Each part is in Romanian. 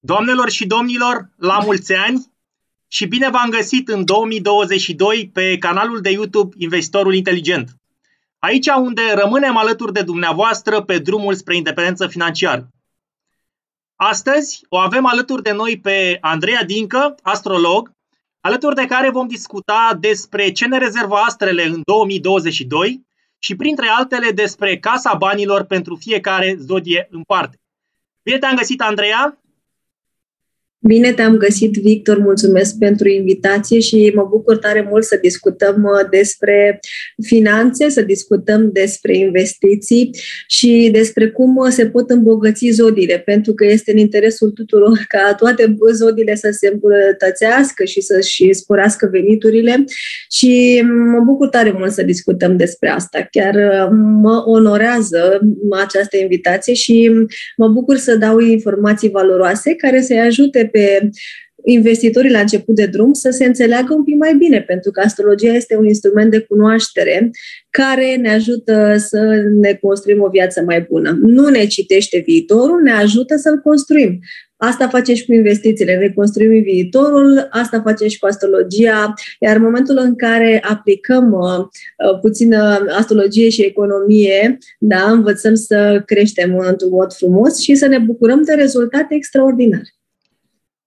Doamnelor și domnilor, la mulți ani și bine v-am găsit în 2022 pe canalul de YouTube Investitorul Inteligent. Aici unde rămânem alături de dumneavoastră pe drumul spre independență financiară. Astăzi o avem alături de noi pe Andreea Dincă, astrolog, alături de care vom discuta despre ce ne rezervă astrele în 2022 și printre altele despre Casa Banilor pentru fiecare zodie în parte. Bine te-am găsit, Andreea! Bine te-am găsit, Victor, mulțumesc pentru invitație și mă bucur tare mult să discutăm uh, despre finanțe, să discutăm despre investiții și despre cum uh, se pot îmbogăți zodiile, pentru că este în interesul tuturor ca toate zodiile să se îmbunătățească și să-și sporească veniturile și mă bucur tare mult să discutăm despre asta. Chiar uh, mă onorează această invitație și mă bucur să dau informații valoroase care să-i ajute pe investitorii la început de drum să se înțeleagă un pic mai bine, pentru că astrologia este un instrument de cunoaștere care ne ajută să ne construim o viață mai bună. Nu ne citește viitorul, ne ajută să-l construim. Asta facem și cu investițiile, ne construim viitorul, asta facem și cu astrologia, iar în momentul în care aplicăm uh, uh puțină astrologie și economie, da, învățăm să creștem într-un mod frumos și să ne bucurăm de rezultate extraordinare.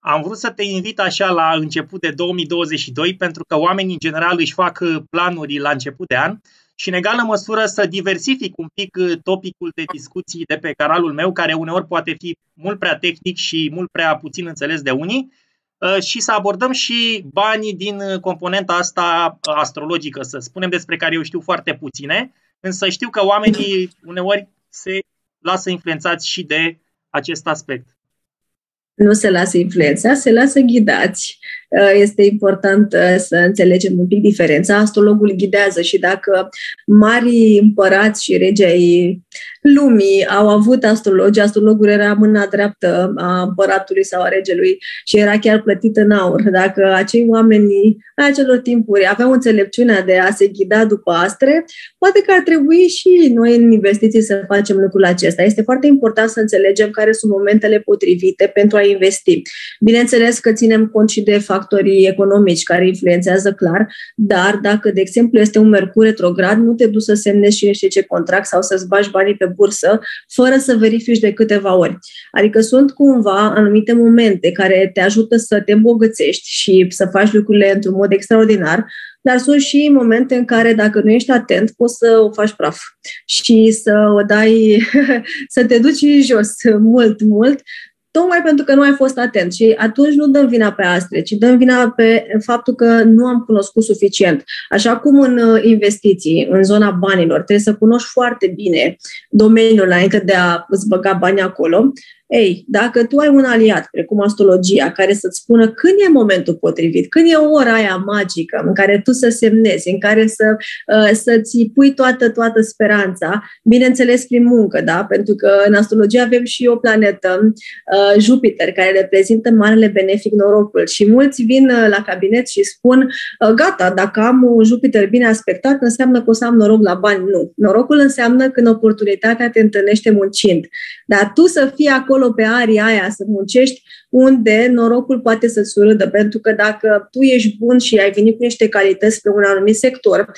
Am vrut să te invit așa la început de 2022 pentru că oamenii în general își fac uh, planuri la început de an și în egală măsură să diversific un pic uh, topicul de discuții de pe canalul meu, care uneori poate fi mult prea tehnic și mult prea puțin înțeles de unii, uh, și să abordăm și banii din componenta asta astrologică, să spunem despre care eu știu foarte puține, însă știu că oamenii uneori se lasă influențați și de acest aspect nu se lasă influența, se lasă ghidați. Uh, este important uh, să înțelegem un pic diferența. Astrologul ghidează și dacă mari împărați și regii lumii au avut astrologi, astrologul era mâna dreaptă a împăratului sau a regelui și era chiar plătit în aur. Dacă acei oameni a acelor timpuri aveau înțelepciunea de a se ghida după astre, poate că ar trebui și noi în investiții să facem lucrul acesta. Este foarte important să înțelegem care sunt momentele potrivite pentru a investi. Bineînțeles că ținem cont și de factorii economici care influențează clar, dar dacă, de exemplu, este un mercur retrograd, nu te duci să semnezi și știe ce contract sau să-ți bagi banii pe bursă fără să verifici de câteva ori. Adică sunt cumva anumite momente care te ajută să te îmbogățești și să faci lucrurile într-un mod extraordinar, dar sunt și momente în care, dacă nu ești atent, poți să o faci praf și să o dai, să te duci jos mult, mult, tocmai pentru că nu ai fost atent și atunci nu dăm vina pe astre, ci dăm vina pe faptul că nu am cunoscut suficient. Așa cum în uh, investiții, în zona banilor, trebuie să cunoști foarte bine domeniul înainte de a îți băga bani acolo, ei, dacă tu ai un aliat, precum astrologia, care să-ți spună când e momentul potrivit, când e ora aia magică în care tu să semnezi, în care să, uh, să-ți pui toată, toată speranța, bineînțeles prin muncă, da? Pentru că în astrologie avem și o planetă, uh, Jupiter, care reprezintă marele benefic norocul și mulți vin uh, la cabinet și spun, gata, dacă am un Jupiter bine aspectat, înseamnă că o să am noroc la bani. Nu. Norocul înseamnă când oportunitatea te întâlnește muncind. Dar tu să fii acolo acolo pe aria aia să muncești unde norocul poate să surâdă, pentru că dacă tu ești bun și ai venit cu niște calități pe un anumit sector,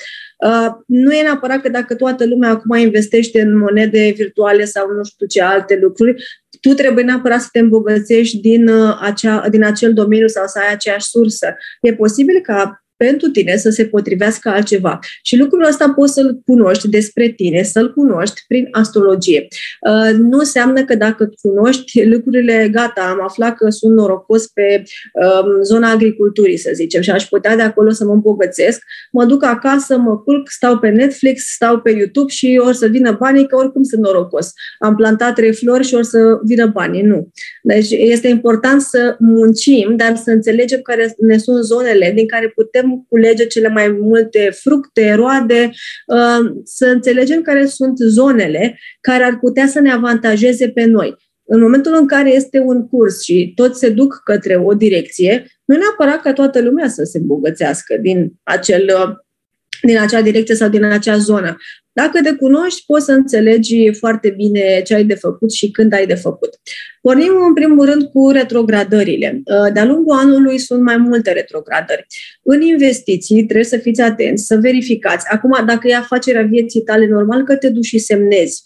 uh, nu e neapărat că dacă toată lumea acum investește în monede virtuale sau nu știu ce alte lucruri, tu trebuie neapărat să te îmbogățești din, uh, acea, din acel domeniu sau să ai aceeași sursă. E posibil ca pentru tine să se potrivească altceva. Și lucrul ăsta poți să-l cunoști despre tine, să-l cunoști prin astrologie. Uh, nu înseamnă că dacă cunoști lucrurile, gata, am aflat că sunt norocos pe um, zona agriculturii, să zicem, și aș putea de acolo să mă îmbogățesc, mă duc acasă, mă culc, stau pe Netflix, stau pe YouTube și or să vină banii, că oricum sunt norocos. Am plantat trei flori și or să vină banii. Nu. Deci este important să muncim, dar să înțelegem care ne sunt zonele din care putem culege cele mai multe fructe, roade, uh, să înțelegem care sunt zonele care ar putea să ne avantajeze pe noi. În momentul în care este un curs și toți se duc către o direcție, nu neapărat ca toată lumea să se îmbogățească din acel uh, din acea direcție sau din acea zonă. Dacă te cunoști, poți să înțelegi foarte bine ce ai de făcut și când ai de făcut. Pornim în primul rând cu retrogradările. Uh, de-a lungul anului sunt mai multe retrogradări. În investiții trebuie să fiți atenți, să verificați. Acum, dacă e afacerea vieții tale, normal că te duci și semnezi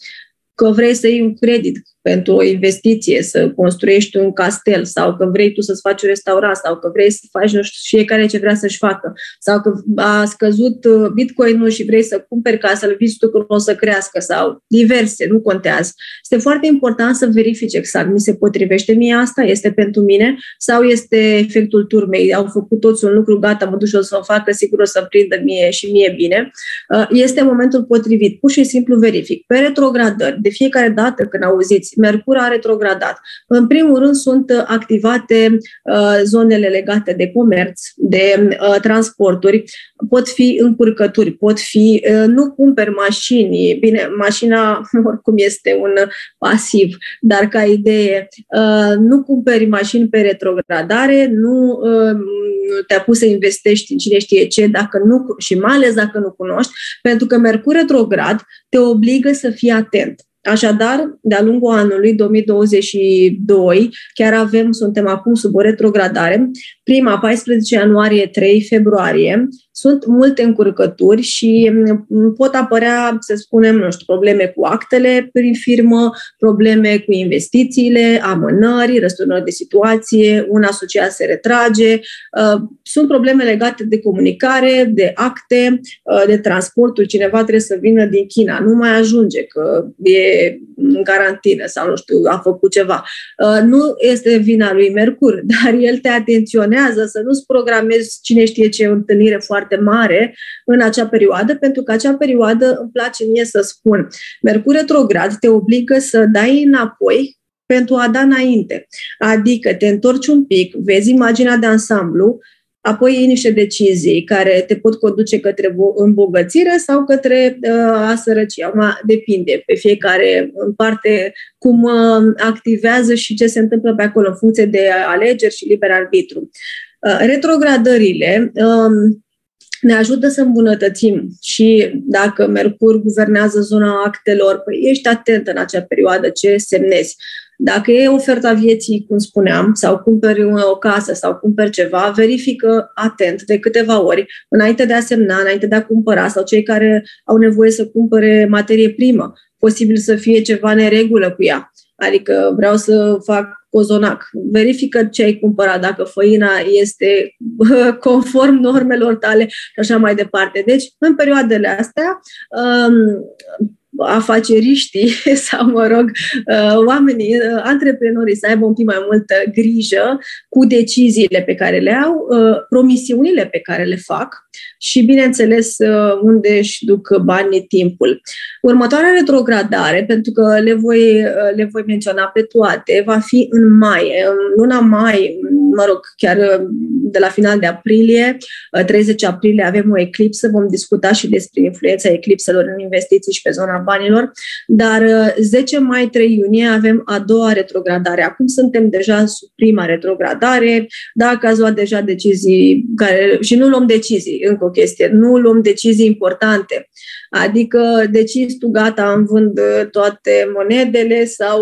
că vrei să iei un credit pentru o investiție, să construiești un castel sau că vrei tu să-ți faci un restaurant sau că vrei să faci, nu știu, fiecare ce vrea să-și facă sau că a scăzut uh, bitcoinul și vrei să cumperi ca să-l vizi tu când o să crească sau diverse, nu contează. Este foarte important să verifici exact, mi se potrivește mie asta, este pentru mine sau este efectul turmei, au făcut toți un lucru, gata, mă duc și o să o facă, sigur o să prindă mie și mie bine. Uh, este momentul potrivit, pur și simplu verific. Pe retrogradări, de fiecare dată când auziți Mercur a retrogradat. În primul rând sunt uh, activate uh, zonele legate de comerț, de uh, transporturi, pot fi încurcături, pot fi, nu cumperi mașini, bine, mașina oricum este un pasiv, dar ca idee, nu cumperi mașini pe retrogradare, nu te-a pus să investești în cine știe ce, dacă nu, și mai ales dacă nu cunoști, pentru că Mercur retrograd te obligă să fii atent. Așadar, de-a lungul anului 2022, chiar avem, suntem acum sub o retrogradare, prima 14 ianuarie, 3 februarie, sunt multe încurcături și mm, pot apărea, să spunem, nu știu, probleme cu actele prin firmă, probleme cu investițiile, amânări, răsturnări de situație, un asociat se retrage. Uh, sunt probleme legate de comunicare, de acte, uh, de transportul. Cineva trebuie să vină din China, nu mai ajunge că e în carantină sau nu știu, a făcut ceva. Uh, nu este vina lui Mercur, dar el te atenționează să nu-ți programezi cine știe ce întâlnire foarte foarte mare în acea perioadă, pentru că acea perioadă, îmi place mie să spun, Mercur retrograd te obligă să dai înapoi pentru a da înainte. Adică te întorci un pic, vezi imaginea de ansamblu, apoi iei niște decizii care te pot conduce către îmbogățire sau către uh, a sărăcie. Acum depinde pe fiecare în parte cum uh, activează și ce se întâmplă pe acolo în funcție de alegeri și liber arbitru. Uh, retrogradările um, ne ajută să îmbunătățim și dacă Mercur guvernează zona actelor, păi ești atent în acea perioadă ce semnezi. Dacă e oferta vieții, cum spuneam, sau cumperi o casă sau cumperi ceva, verifică atent de câteva ori, înainte de a semna, înainte de a cumpăra, sau cei care au nevoie să cumpere materie primă. Posibil să fie ceva neregulă cu ea. Adică vreau să fac cozonac. Verifică ce ai cumpărat, dacă făina este conform normelor tale și așa mai departe. Deci, în perioadele astea, um, afaceriștii sau, mă rog, uh, oamenii, uh, antreprenorii să aibă un pic mai multă grijă cu deciziile pe care le au, uh, promisiunile pe care le fac și, bineînțeles, unde își duc banii timpul. Următoarea retrogradare, pentru că le voi, le voi menționa pe toate, va fi în mai. În luna mai, mă rog, chiar de la final de aprilie, 30 aprilie, avem o eclipsă. Vom discuta și despre influența eclipselor în investiții și pe zona banilor, dar 10 uh, mai, 3 iunie avem a doua retrogradare. Acum suntem deja sub prima retrogradare. Dacă ați luat deja decizii care, și nu luăm decizii, încă o chestie, nu luăm decizii importante. Adică decizi tu, gata, îmi vând uh, toate monedele sau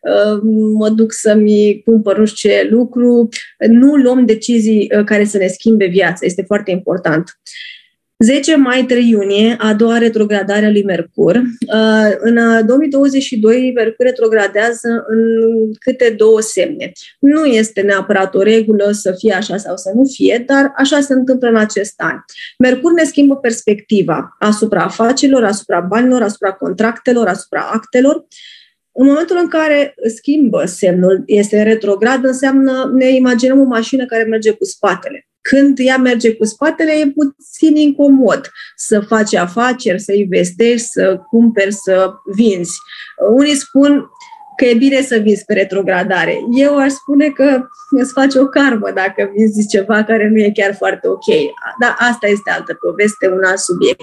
uh, mă duc să-mi cumpăr nu știu ce lucru. Nu luăm decizii uh, care să ne schimbe viața. Este foarte important. Uh, 10 mai 3 iunie, a doua retrogradare a lui Mercur. Uh, în 2022, Mercur retrogradează în câte două semne. Nu este neapărat o regulă să fie așa sau să nu fie, dar așa se întâmplă în acest an. Mercur ne schimbă perspectiva asupra afacerilor, asupra banilor, asupra contractelor, asupra actelor. În momentul în care schimbă semnul, este retrograd, înseamnă ne imaginăm o mașină care merge cu spatele când ea merge cu spatele, e puțin incomod să faci afaceri, să investești, să cumperi, să vinzi. Unii spun că e bine să vinzi pe retrogradare. Eu aș spune că îți faci o karmă dacă vinzi ceva care nu e chiar foarte ok. Dar asta este altă poveste, un alt subiect.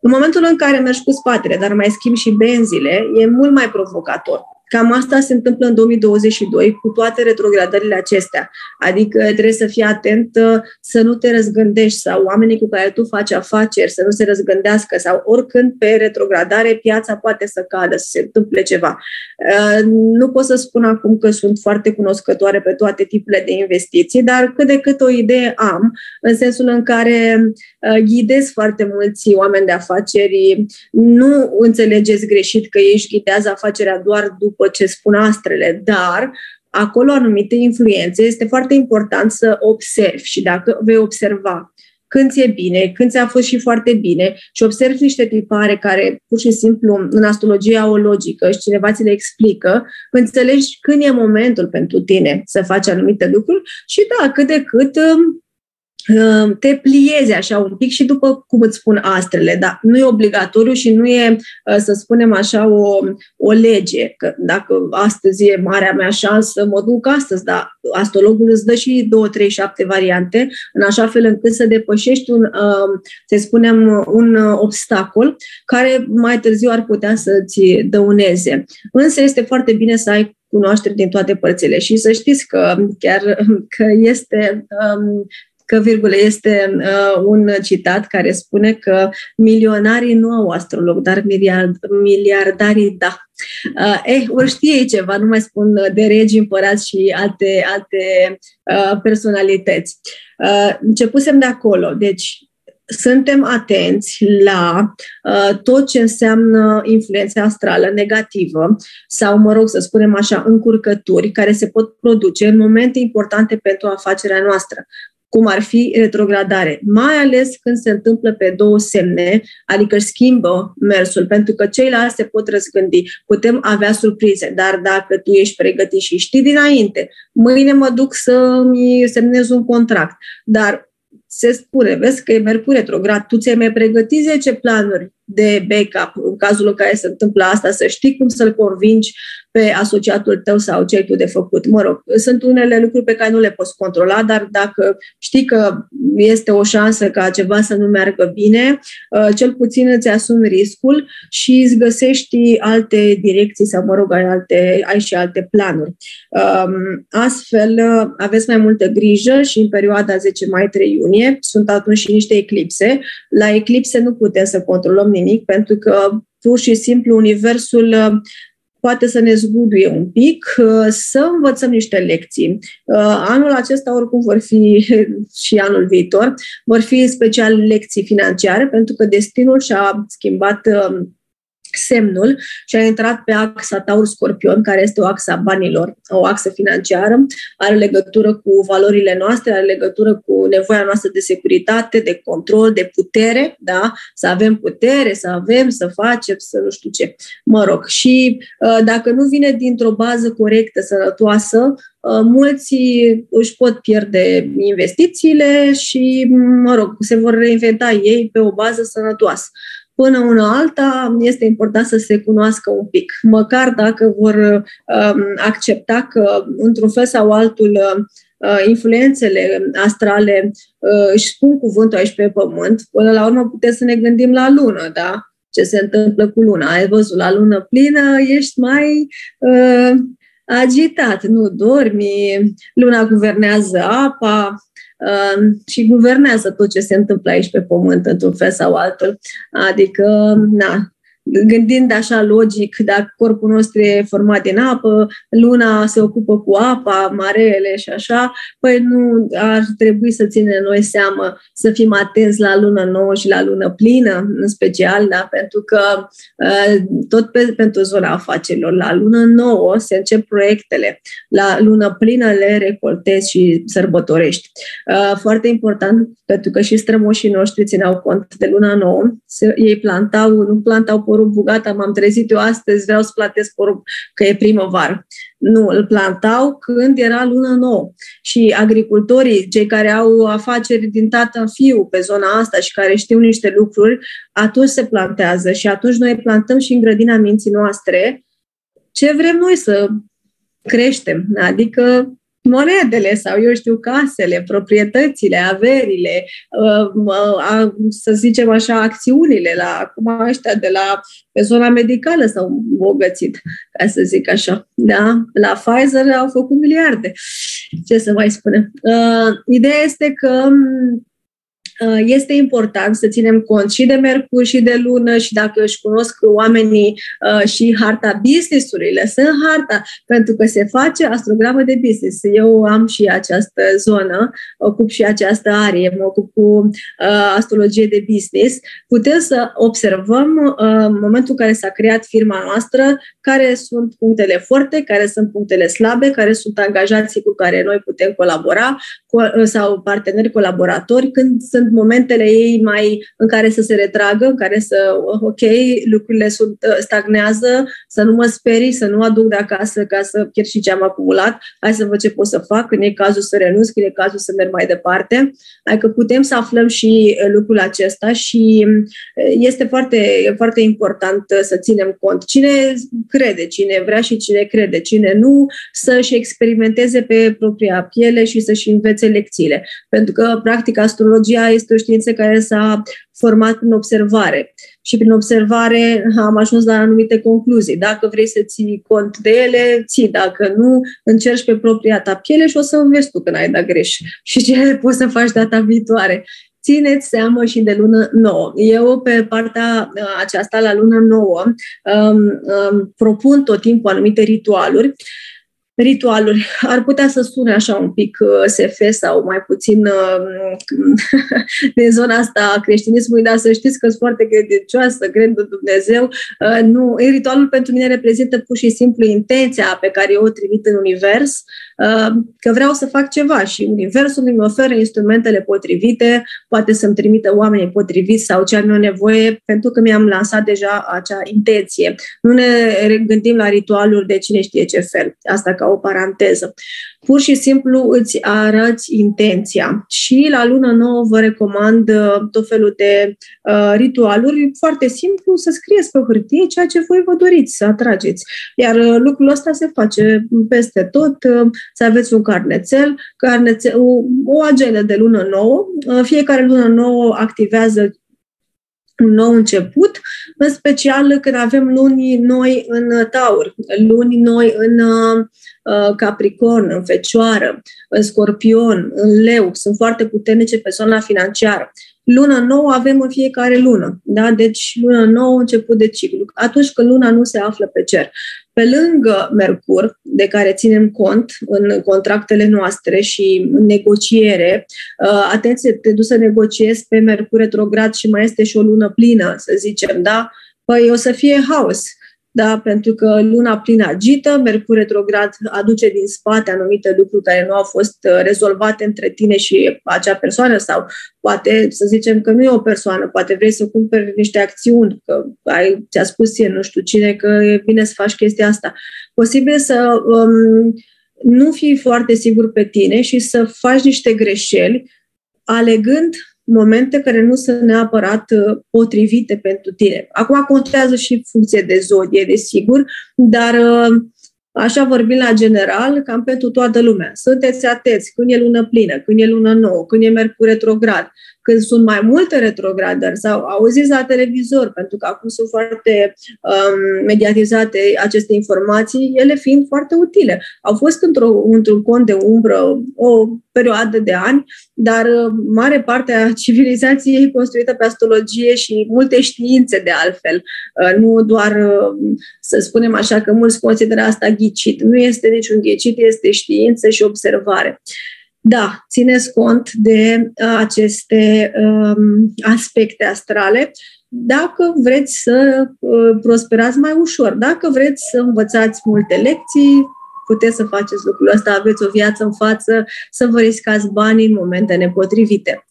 În momentul în care mergi cu spatele, dar mai schimbi și benzile, e mult mai provocator Cam asta se întâmplă în 2022 cu toate retrogradările acestea. Adică trebuie să fii atent uh, să nu te răzgândești sau oamenii cu care tu faci afaceri să nu se răzgândească sau oricând pe retrogradare piața poate să cadă, să se întâmple ceva. Uh, nu pot să spun acum că sunt foarte cunoscătoare pe toate tipurile de investiții, dar cât de cât o idee am, în sensul în care uh, ghidez foarte mulți oameni de afaceri. Nu înțelegeți greșit că ei își ghidează afacerea doar după după ce spun astrele, dar acolo anumite influențe este foarte important să observi și dacă vei observa când ți-e bine, când ți-a fost și foarte bine și observi niște tipare care pur și simplu în astrologie au o logică și cineva ți le explică, înțelegi când e momentul pentru tine să faci anumite lucruri și da, cât de cât Ehm, te pliezi așa un pic și după cum îți spun astrele, dar nu e obligatoriu și nu e, ă, să spunem așa, o, o lege, că dacă astăzi e marea mea șansă, mă duc astăzi, dar astrologul îți dă și 2, 3, 7 variante, în așa fel încât să depășești un, ehm, să spunem, un obstacol care mai târziu ar putea să-ți dăuneze. Însă este foarte bine să ai cunoaștere din toate părțile și să știți că chiar că este um, că, virgulă, este uh, un citat care spune că milionarii nu au astrolog, dar miliard, miliardarii da. Uh, eh, ori știe ceva, nu mai spun de regi, împărați și alte, alte uh, personalități. Uh, începusem de acolo. Deci, suntem atenți la uh, tot ce înseamnă influența astrală negativă sau, mă rog, să spunem așa, încurcături care se pot produce în momente importante pentru afacerea noastră cum ar fi retrogradare, mai ales când se întâmplă pe două semne, adică schimbă mersul, pentru că ceilalți se pot răzgândi, putem avea surprize, dar dacă tu ești pregătit și știi dinainte, mâine mă duc să-mi semnez un contract, dar se spune, vezi că e Mercur retrograd, tu ți-ai mai pregătit 10 planuri de backup în cazul în care se întâmplă asta, să știi cum să-l convingi pe asociatul tău sau ce ai tu de făcut. Mă rog, sunt unele lucruri pe care nu le poți controla, dar dacă știi că este o șansă ca ceva să nu meargă bine, uh, cel puțin îți asumi riscul și îți găsești alte direcții sau, mă rog, ai, alte, ai și alte planuri. Um, astfel, uh, aveți mai multă grijă și în perioada 10 mai-3 iunie sunt atunci și niște eclipse. La eclipse nu putem să controlăm nimic pentru că pur și simplu universul uh, poate să ne zguduie un pic, uh, să învățăm niște lecții. Uh, anul acesta, oricum vor fi și anul viitor, vor fi special lecții financiare, pentru că destinul și-a schimbat semnul și a intrat pe axa Taur-Scorpion, care este o axa banilor, o axă financiară, are legătură cu valorile noastre, are legătură cu nevoia noastră de securitate, de control, de putere, da? să avem putere, să avem, să facem, să nu știu ce. Mă rog, și uh, dacă nu vine dintr-o bază corectă, sănătoasă, uh, mulți își pot pierde investițiile și, mă rog, se vor reinventa ei pe o bază sănătoasă până una alta este important să se cunoască un pic, măcar dacă vor um, accepta că, într-un fel sau altul, uh, influențele astrale uh, își spun cuvântul aici pe pământ, până la urmă putem să ne gândim la lună, da? Ce se întâmplă cu luna. Ai văzut, la lună plină ești mai uh, agitat, nu dormi, luna guvernează apa, și guvernează tot ce se întâmplă aici pe pământ într-un fel sau altul. Adică, na, gândind așa logic, dacă corpul nostru e format din apă, luna se ocupă cu apa, marele și așa, păi nu ar trebui să ținem noi seamă să fim atenți la lună nouă și la lună plină, în special, da? pentru că uh, tot pe, pentru zona afacerilor, la lună nouă se încep proiectele, la lună plină le recoltezi și sărbătorești. Uh, foarte important, pentru că și strămoșii noștri țineau cont de luna nouă, ei plantau, nu plantau porumbul, gata, m-am trezit eu astăzi, vreau să plantez porumb, că e primăvară. Nu, îl plantau când era lună nouă. Și agricultorii, cei care au afaceri din tată în fiu pe zona asta și care știu niște lucruri, atunci se plantează și atunci noi plantăm și în grădina minții noastre ce vrem noi să creștem. Adică monedele sau, eu știu, casele, proprietățile, averile, uh, să zicem așa, acțiunile la acum ăștia de la pe zona medicală s-au bogățit, ca să zic așa. Da? La Pfizer au făcut miliarde. Ce să mai spunem? Uh, ideea este că Uh, este important să ținem cont și de Mercur și de Lună și dacă își cunosc oamenii uh, și harta business-urile, sunt harta, pentru că se face astrogramă de business. Eu am și această zonă, ocup și această arie, mă ocup cu uh, astrologie de business. Putem să observăm în momentul în care s-a creat firma noastră, care sunt punctele forte, care sunt punctele slabe, care sunt angajații cu care noi putem colabora sau parteneri colaboratori, când sunt sunt momentele ei mai în care să se retragă, în care să, ok, lucrurile sunt, uh, stagnează, să nu mă sperii, să nu aduc de acasă ca să pierd și ce am acumulat, hai să văd ce pot să fac, când e cazul să renunț, când e cazul să merg mai departe. Adică putem să aflăm și uh, lucrul acesta și uh, este foarte, foarte important să ținem cont. Cine crede, cine vrea și cine crede, cine nu, să-și experimenteze pe propria piele și să-și învețe lecțiile. Pentru că, practic, astrologia este o știință care s-a format prin observare. Și prin observare am ajuns la anumite concluzii. Dacă vrei să ții cont de ele, ții. Dacă nu, încerci pe propria ta piele și o să înveți tu când ai dat greș. Și ce poți să faci data viitoare. Țineți seamă și de lună nouă. Eu, pe partea uh, aceasta, la lună nouă, um, um, propun tot timpul anumite ritualuri ritualuri. Ar putea să sune așa un pic uh, SF sau mai puțin uh, de zona asta a creștinismului, dar să știți că sunt foarte credincioasă, cred în Dumnezeu. Uh, nu, ritualul pentru mine reprezintă pur și simplu intenția pe care eu o trimit în univers, că vreau să fac ceva și universul îmi oferă instrumentele potrivite, poate să-mi trimită oamenii potriviți sau ce am eu nevoie, pentru că mi-am lansat deja acea intenție. Nu ne gândim la ritualuri de cine știe ce fel. Asta ca o paranteză. Pur și simplu îți arăți intenția. Și la lună nouă vă recomand uh, tot felul de uh, ritualuri foarte simplu să scrieți pe hârtie ceea ce voi vă doriți să atrageți. Iar uh, lucrul ăsta se face peste tot, uh, să aveți un carnețel, carnețel o, o agendă de lună nouă. Uh, fiecare lună nouă activează un nou început, în special când avem luni noi în taur, luni noi în uh, capricorn, în fecioară, în scorpion, în leu, sunt foarte puternice pe zona financiară. Luna nouă avem în fiecare lună, da? deci luna nouă început de ciclu, atunci când luna nu se află pe cer. Pe lângă Mercur, de care ținem cont în contractele noastre și în negociere, uh, atenție, te duci să negociezi pe Mercur retrograd și mai este și o lună plină, să zicem, da? Păi o să fie haos da? pentru că luna plină agită, Mercur retrograd aduce din spate anumite lucruri care nu au fost uh, rezolvate între tine și acea persoană sau poate să zicem că nu e o persoană, poate vrei să cumperi niște acțiuni, că ai, ți-a spus ție, nu știu cine, că e bine să faci chestia asta. Posibil să um, nu fii foarte sigur pe tine și să faci niște greșeli alegând momente care nu sunt neapărat uh, potrivite pentru tine. Acum contează și funcție de zodie, desigur, dar uh, așa vorbind la general, cam pentru toată lumea. Sunteți atenți când e lună plină, când e lună nouă, când e Mercur retrograd, când sunt mai multe retrogradări sau auziți la televizor, pentru că acum sunt foarte um, mediatizate aceste informații, ele fiind foarte utile. Au fost într-o, într-un cont de umbră o perioadă de ani, dar uh, mare parte a civilizației e construită pe astrologie și multe științe de altfel. Uh, nu doar, uh, să spunem așa, că mulți consideră asta ghicit. Nu este niciun ghicit, este știință și observare. Da, țineți cont de uh, aceste um, aspecte astrale. Dacă vreți să uh, prosperați mai ușor, dacă vreți să învățați multe lecții, puteți să faceți lucrul ăsta, aveți o viață în față, să vă riscați banii în momente nepotrivite.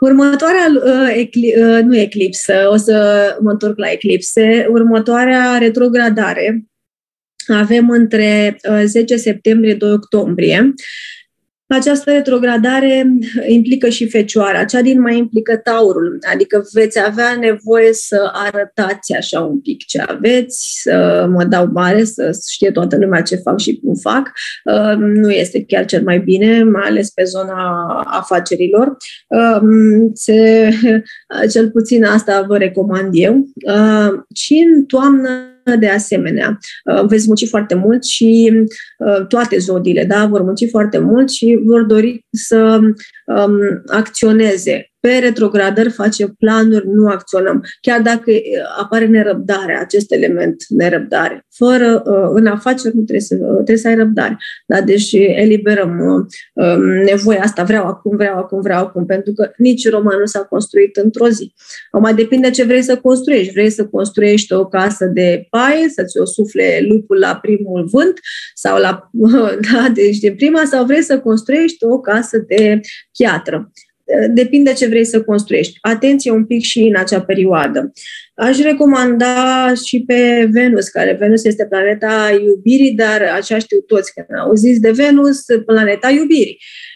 Următoarea, uh, ecli, uh, nu eclipsă, o să mă întorc la eclipse, următoarea retrogradare. Avem între uh, 10 septembrie 2 octombrie Această retrogradare implică și fecioara, cea din mai implică taurul, adică veți avea nevoie să arătați așa un pic ce aveți, să mă dau mare, să știe toată lumea ce fac și cum fac. Uh, nu este chiar cel mai bine, mai ales pe zona afacerilor. Uh, se, cel puțin asta vă recomand eu. Și în toamnă de asemenea. Uh, veți munci foarte mult și uh, toate zodiile da, vor munci foarte mult și vor dori să um, acționeze pe retrogradări face planuri, nu acționăm. Chiar dacă apare nerăbdare, acest element, nerăbdare. Fără, uh, în afaceri nu trebuie să, trebuie să ai răbdare. Da? Deci eliberăm uh, um, nevoia asta, vreau acum, vreau acum, vreau acum, pentru că nici roman nu s-a construit într-o zi. Mai depinde ce vrei să construiești. Vrei să construiești o casă de paie, să-ți o sufle lupul la primul vânt sau la, da, deci de prima, sau vrei să construiești o casă de piatră depinde ce vrei să construiești. Atenție un pic și în acea perioadă. Aș recomanda și pe Venus, care Venus este planeta iubirii, dar așa știu toți când auziți de Venus, planeta iubirii. Uh,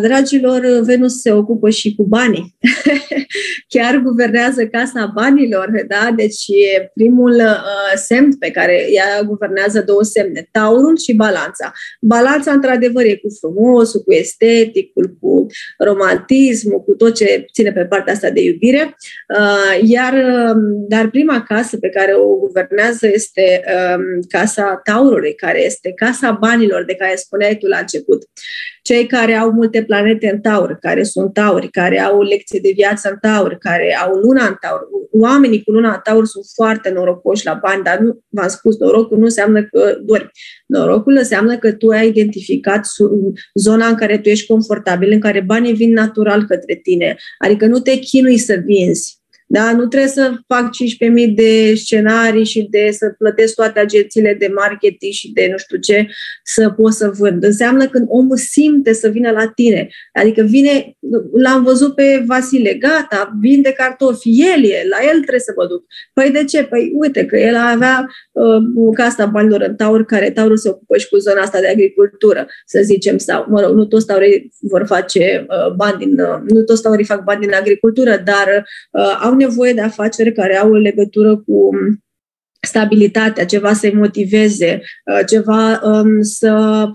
dragilor, Venus se ocupă și cu banii. Chiar guvernează casa banilor, da? Deci e primul uh, semn pe care ea guvernează două semne, taurul și balanța. Balanța, într-adevăr, e cu frumosul, cu esteticul, cu romantismul, cu tot ce ține pe partea asta de iubire. Uh, iar, um, dar prima casă pe care o guvernează este um, casa taurului, care este casa banilor de care spuneai tu la început. Cei care au multe planete în taur, care sunt tauri, care au lecție de viață în taur, care au luna în taur. Oamenii cu luna în taur sunt foarte norocoși la bani, dar nu, v-am spus, norocul nu înseamnă că dormi. Norocul înseamnă că tu ai identificat zona în care tu ești confortabil, în care banii vin natural către tine. Adică nu te chinui să vinzi da? Nu trebuie să fac 15.000 de scenarii și de să plătesc toate agențiile de marketing și de nu știu ce să pot să vând. Înseamnă când omul simte să vină la tine. Adică vine, l-am văzut pe Vasile, gata, vinde cartofi, el e, la el trebuie să mă duc. Păi de ce? Păi uite că el avea uh, casa banilor în taur, care taurul se ocupă și cu zona asta de agricultură, să zicem, sau, mă rog, nu toți taurii vor face uh, bani din, uh, nu toți taurii fac bani din agricultură, dar uh, au nevoie de afaceri care au legătură cu um, stabilitatea, ceva să-i motiveze, uh, ceva um, să um,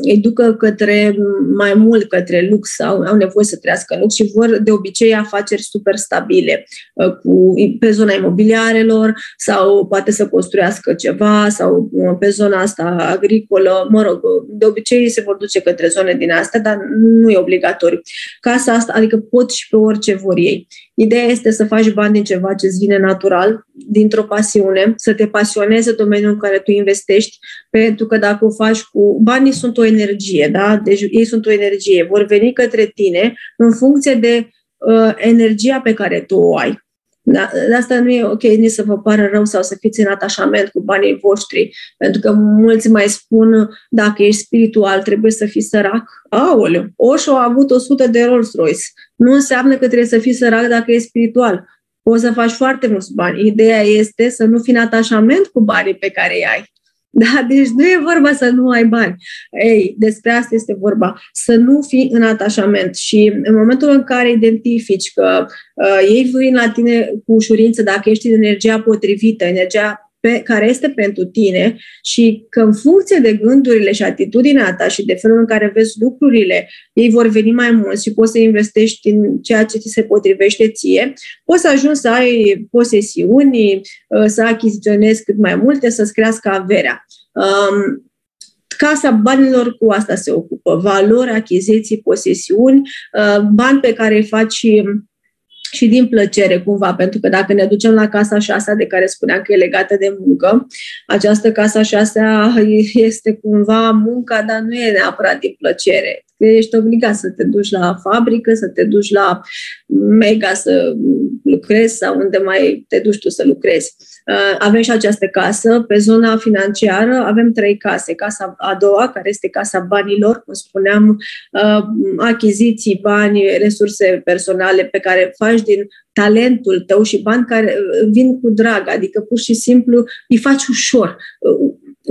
îi ducă către mai mult, către lux, sau au nevoie să trăiască lux și vor de obicei afaceri super stabile uh, cu, pe zona imobiliarelor sau poate să construiască ceva sau uh, pe zona asta agricolă, mă rog, de obicei se vor duce către zone din astea, dar nu e obligatoriu. Casa asta, adică pot și pe orice vor ei. Ideea este să faci bani din ceva ce îți vine natural, dintr-o pasiune, să te pasioneze domeniul în care tu investești, pentru că dacă o faci cu banii sunt o energie, da? Deci ei sunt o energie, vor veni către tine în funcție de uh, energia pe care tu o ai. Da, de asta nu e ok nici să vă pară rău sau să fiți în atașament cu banii voștri, pentru că mulți mai spun, dacă ești spiritual, trebuie să fii sărac. Aoleu, Osho a avut 100 de Rolls Royce. Nu înseamnă că trebuie să fii sărac dacă ești spiritual. Poți să faci foarte mulți bani. Ideea este să nu fii în atașament cu banii pe care îi ai. Da? Deci nu e vorba să nu ai bani. Ei, despre asta este vorba. Să nu fii în atașament și în momentul în care identifici că uh, ei vin la tine cu ușurință dacă ești în energia potrivită, energia pe, care este pentru tine și că în funcție de gândurile și atitudinea ta și de felul în care vezi lucrurile, ei vor veni mai mult și poți să investești în ceea ce ți se potrivește ție, poți să ajungi să ai posesiuni, uh, să achiziționezi cât mai multe, să-ți crească averea. Um, Casa banilor cu asta se ocupă, valori, achiziții, posesiuni, uh, bani pe care îi faci și din plăcere cumva, pentru că dacă ne ducem la casa șasea de care spuneam că e legată de muncă, această casa șasea este cumva munca, dar nu e neapărat din plăcere. Ești obligat să te duci la fabrică, să te duci la mega să lucrezi sau unde mai te duci tu să lucrezi. Uh, avem și această casă. Pe zona financiară avem trei case. Casa a doua, care este casa banilor, cum spuneam, uh, achiziții, bani, resurse personale pe care faci din talentul tău și bani care uh, vin cu drag, adică pur și simplu îi faci ușor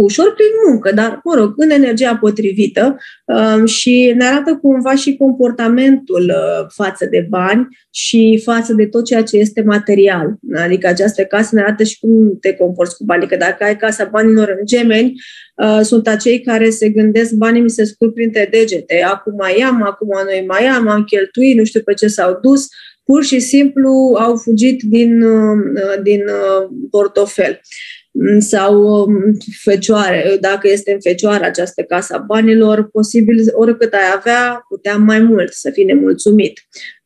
ușor prin muncă, dar, mă rog, în energia potrivită um, și ne arată cumva și comportamentul uh, față de bani și față de tot ceea ce este material. Adică această casă ne arată și cum te comporți cu banii, că dacă ai casa banilor în gemeni, uh, sunt acei care se gândesc banii mi se scurg printre degete, acum mai am, acum noi mai am, am cheltuit, nu știu pe ce s-au dus, pur și simplu au fugit din, uh, din portofel sau um, fecioare, dacă este în fecioară această casă a banilor, posibil oricât ai avea, puteam mai mult să fii nemulțumit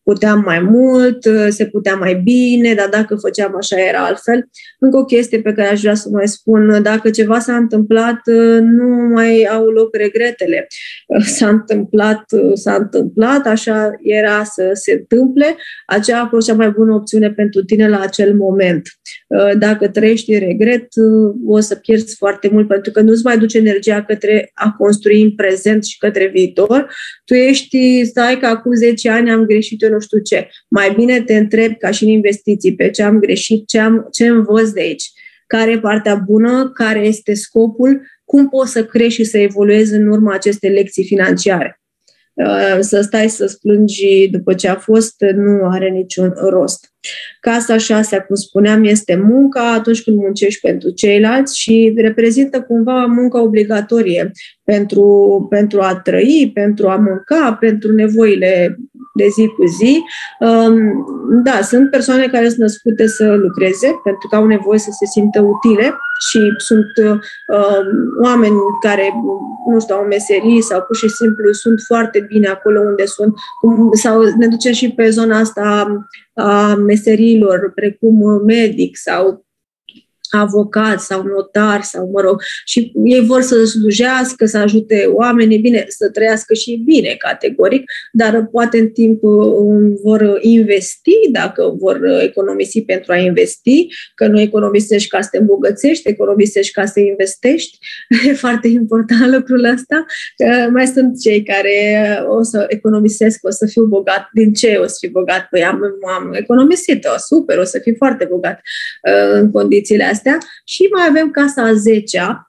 puteam mai mult, se putea mai bine, dar dacă făceam așa era altfel. Încă o chestie pe care aș vrea să mai spun, dacă ceva s-a întâmplat, nu mai au loc regretele. S-a întâmplat, s-a întâmplat, așa era să se întâmple, aceea a fost cea mai bună opțiune pentru tine la acel moment. Dacă trăiești regret, o să pierzi foarte mult, pentru că nu-ți mai duce energia către a construi în prezent și către viitor. Tu ești, stai că acum 10 ani am greșit eu nu știu ce. Mai bine te întreb ca și în investiții pe ce am greșit, ce, am, ce învăț de aici, care e partea bună, care este scopul, cum poți să crești și să evoluezi în urma acestei lecții financiare. Uh, să stai să plângi după ce a fost nu are niciun rost. Casa șasea, cum spuneam, este munca atunci când muncești pentru ceilalți și reprezintă cumva munca obligatorie pentru, pentru a trăi, pentru a mânca, pentru nevoile de zi cu zi. Um, da, sunt persoane care sunt născute să lucreze pentru că au nevoie să se simtă utile și sunt uh, oameni care, nu știu, au meserii sau pur și simplu sunt foarte bine acolo unde sunt, sau ne ducem și pe zona asta a meseriilor, precum medic sau avocat sau notar sau, mă rog, și ei vor să slujească, să ajute oamenii, bine, să trăiască și bine, categoric, dar poate în timp uh, vor investi, dacă vor economisi pentru a investi, că nu economisești ca să te îmbogățești, economisești ca să investești. E foarte important lucrul ăsta. Că mai sunt cei care o să economisesc, o să fiu bogat. Din ce o să fiu bogat? Păi am, am economisit-o, super, o să fiu foarte bogat uh, în condițiile astea astea și mai avem casa a 10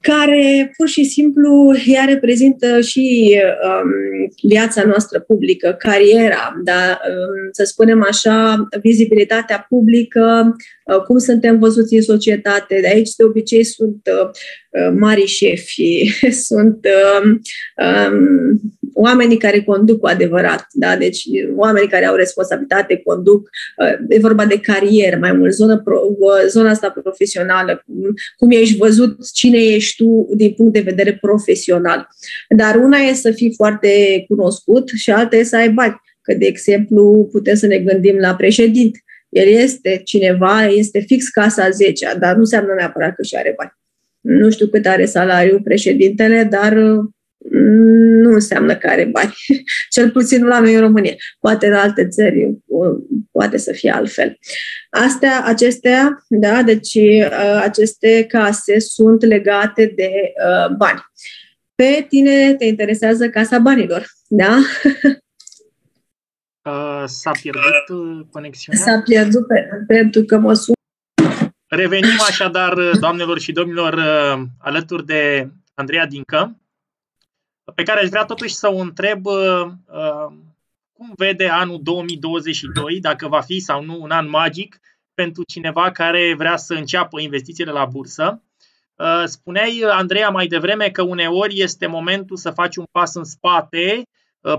care pur și simplu ea reprezintă și um, viața noastră publică, cariera, da, um, să spunem așa, vizibilitatea publică, uh, cum suntem văzuți în societate. De aici, de obicei, sunt uh, uh mari șefi, sunt uh, um, oamenii care conduc cu adevărat, da? deci oamenii care au responsabilitate, conduc, uh, e vorba de carieră mai mult, zona, uh, zona asta profesională, cum ești văzut, cine ești tu din punct de vedere profesional. Dar una e să fii foarte cunoscut și alta e să ai bani. Că, de exemplu, putem să ne gândim la președinte. El este cineva, este fix casa 10 dar nu înseamnă neapărat că și are bani. Nu știu cât are salariul președintele, dar uh, nu înseamnă că are bani. Cel puțin la noi în România. Poate în alte țări poate să fie altfel. Astea, acestea, da, deci uh, aceste case sunt legate de uh, bani. Pe tine te interesează casa banilor, da? Uh, s-a pierdut uh, conexiunea? S-a pierdut pe, pentru că mă sun. Revenim așadar, doamnelor și domnilor, uh, alături de Andreea Dincă, pe care aș vrea totuși să o întreb uh, uh, cum vede anul 2022, dacă va fi sau nu un an magic pentru cineva care vrea să înceapă investițiile la bursă. Uh, spuneai, Andreea, mai devreme că uneori este momentul să faci un pas în spate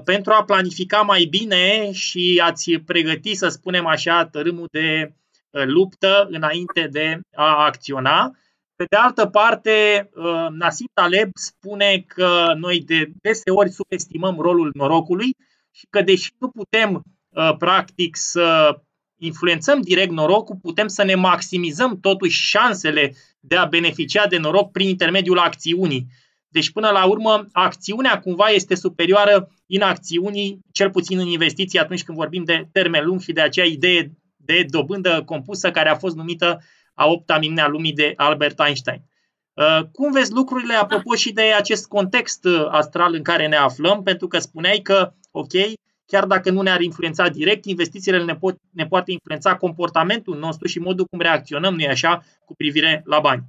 pentru a planifica mai bine și a-ți pregăti, să spunem așa, tărâmul de luptă înainte de a acționa. Pe de altă parte, uh, Nassim Taleb spune că noi de deseori subestimăm rolul norocului și că deși nu putem uh, practic să influențăm direct norocul, putem să ne maximizăm totuși șansele de a beneficia de noroc prin intermediul acțiunii. Deci, până la urmă, acțiunea cumva este superioară inacțiunii, cel puțin în investiții atunci când vorbim de termen lung și de acea idee de dobândă compusă care a fost numită a opta minune a lumii de Albert Einstein. Uh, cum vezi lucrurile apropo și de acest context uh, astral în care ne aflăm? Pentru că spuneai că, ok, chiar dacă nu ne-ar influența direct, investițiile ne, pot, ne poate influența comportamentul nostru și modul cum reacționăm noi așa cu privire la bani.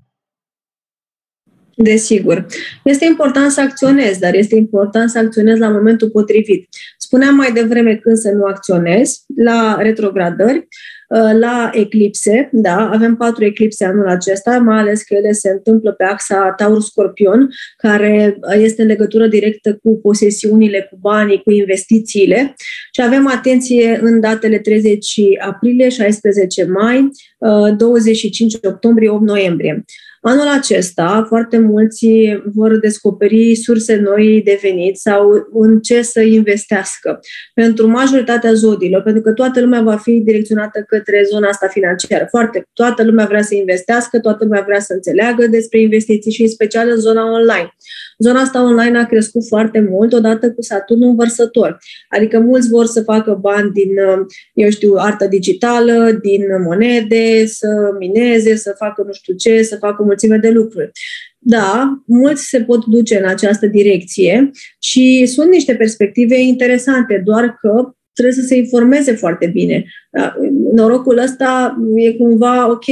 Desigur. Este important să acționezi, dar este important să acționezi la momentul potrivit. Spuneam mai devreme când să nu acționezi, la retrogradări, Uh, la eclipse, da, avem patru eclipse anul acesta, mai ales că ele se întâmplă pe axa Taur-Scorpion, care este în legătură directă cu posesiunile, cu banii, cu investițiile și avem atenție în datele 30 aprilie, 16 mai, 25 uh, octombrie, 8 noiembrie. Anul acesta, foarte mulți vor descoperi surse noi de venit sau în ce să investească. Pentru majoritatea zodiilor, pentru că toată lumea va fi direcționată către zona asta financiară. Foarte, toată lumea vrea să investească, toată lumea vrea să înțeleagă despre investiții și în special în zona online. Zona asta online a crescut foarte mult odată cu Saturn învărsător. Adică mulți vor să facă bani din, eu știu, artă digitală, din monede, să mineze, să facă nu știu ce, să facă mulțime de lucruri. Da, mulți se pot duce în această direcție și sunt niște perspective interesante, doar că trebuie să se informeze foarte bine. Da, norocul ăsta e cumva ok,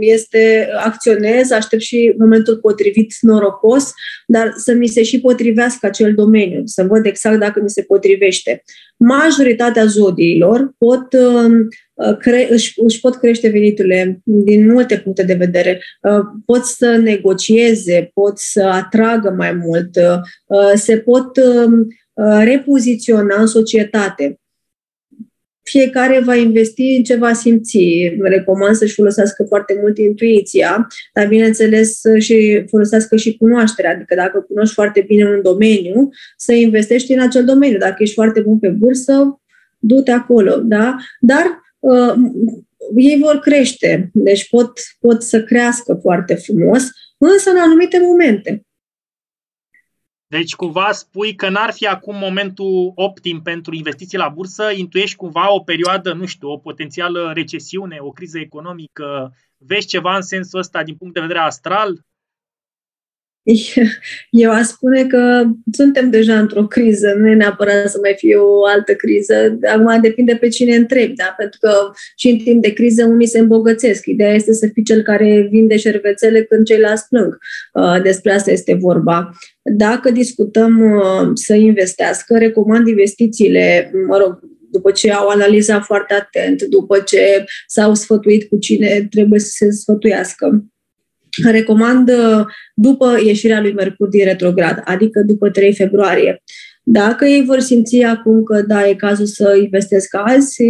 este acționez, aștept și momentul potrivit norocos, dar să mi se și potrivească acel domeniu, să văd exact dacă mi se potrivește. Majoritatea zodiilor pot um, cre- își, își pot crește veniturile din multe puncte de vedere. Uh, pot să negocieze, pot să atragă mai mult, uh, se pot um, uh, repoziționa în societate fiecare va investi în ce va simți. Recomand să-și folosească foarte mult intuiția, dar bineînțeles și folosească și cunoașterea. Adică dacă cunoști foarte bine un domeniu, să investești în acel domeniu. Dacă ești foarte bun pe bursă, du-te acolo. Da? Dar uh, ei vor crește, deci pot, pot să crească foarte frumos, însă în anumite momente. Deci cumva spui că n-ar fi acum momentul optim pentru investiții la bursă, intuiești cumva o perioadă, nu știu, o potențială recesiune, o criză economică, vezi ceva în sensul ăsta din punct de vedere astral? Eu aș spune că suntem deja într-o criză, nu e neapărat să mai fie o altă criză. Acum depinde pe cine întrebi, da? pentru că și în timp de criză unii se îmbogățesc. Ideea este să fii cel care vinde șervețele când ceilalți plâng. Uh, despre asta este vorba. Dacă discutăm uh, să investească, recomand investițiile, mă rog, după ce au analizat foarte atent, după ce s-au sfătuit cu cine trebuie să se sfătuiască recomand uh, după ieșirea lui Mercur din retrograd, adică după 3 februarie. Dacă ei vor simți acum că da, e cazul să investesc azi,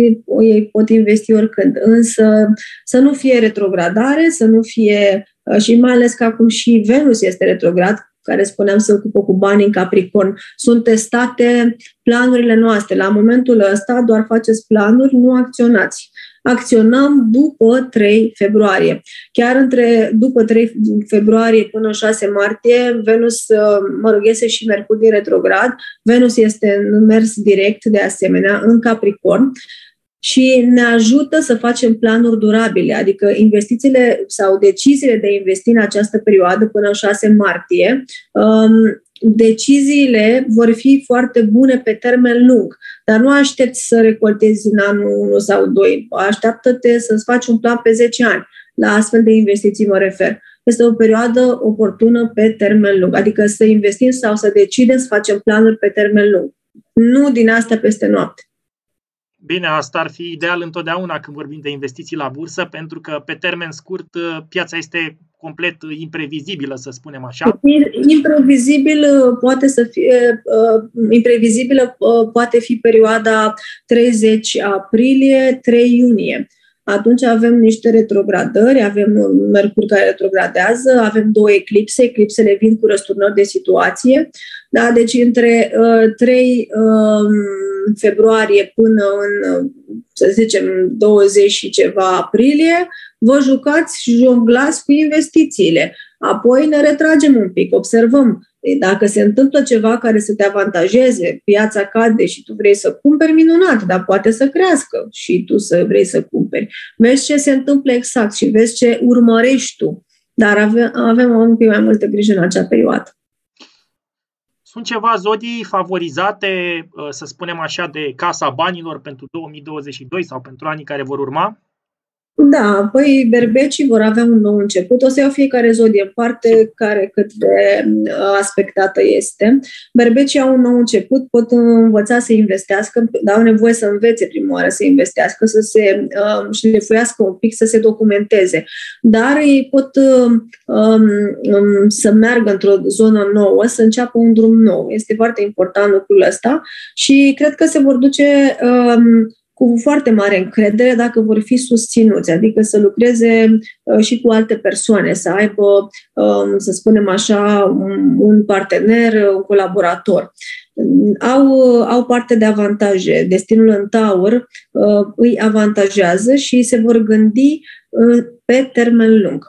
ei pot investi oricând. Însă să nu fie retrogradare, să nu fie uh, și mai ales că acum și Venus este retrograd, care spuneam se ocupă cu bani în Capricorn, sunt testate planurile noastre. La momentul ăsta doar faceți planuri, nu acționați acționăm după 3 februarie. Chiar între după 3 februarie până 6 martie, Venus, uh, mă rog, iese și Mercur din retrograd. Venus este în mers direct, de asemenea, în Capricorn și ne ajută să facem planuri durabile, adică investițiile sau deciziile de a investi în această perioadă până în 6 martie um, deciziile vor fi foarte bune pe termen lung, dar nu aștepți să recoltezi în anul 1 sau 2. Așteaptă-te să-ți faci un plan pe 10 ani. La astfel de investiții mă refer. Este o perioadă oportună pe termen lung, adică să investim sau să decidem să facem planuri pe termen lung. Nu din asta peste noapte. Bine, asta ar fi ideal întotdeauna când vorbim de investiții la bursă, pentru că pe termen scurt piața este complet imprevizibilă, să spunem așa? Imprevizibil uh, poate să fie, uh, imprevizibilă uh, poate fi perioada 30 aprilie, 3 iunie. Atunci avem niște retrogradări, avem Mercur care retrogradează, avem două eclipse, eclipsele vin cu răsturnări de situație, da? deci între uh, 3 uh, februarie până în, să zicem, 20 și ceva aprilie, vă jucați și jonglați cu investițiile. Apoi ne retragem un pic, observăm. Dacă se întâmplă ceva care să te avantajeze, piața cade și tu vrei să cumperi, minunat, dar poate să crească și tu să vrei să cumperi. Vezi ce se întâmplă exact și vezi ce urmărești tu. Dar avem, avem un pic mai multă grijă în acea perioadă. Sunt ceva zodii favorizate, uh, să spunem așa, de Casa Banilor pentru 2022 sau pentru anii care vor urma? Da, păi berbecii vor avea un nou început. O să iau fiecare zodie în parte, care cât de uh, aspectată este. Berbecii au un nou început, pot învăța să investească, dar au nevoie să învețe prima oară să investească, să se uh, șlefuiască un pic, să se documenteze. Dar ei pot uh, um, um, să meargă într-o zonă nouă, să înceapă un drum nou. Este foarte important lucrul ăsta și cred că se vor duce um, cu foarte mare încredere dacă vor fi susținuți, adică să lucreze uh, și cu alte persoane, să aibă, um, să spunem așa, un partener, un colaborator. Au, au parte de avantaje. Destinul în taur uh, îi avantajează și se vor gândi uh, pe termen lung.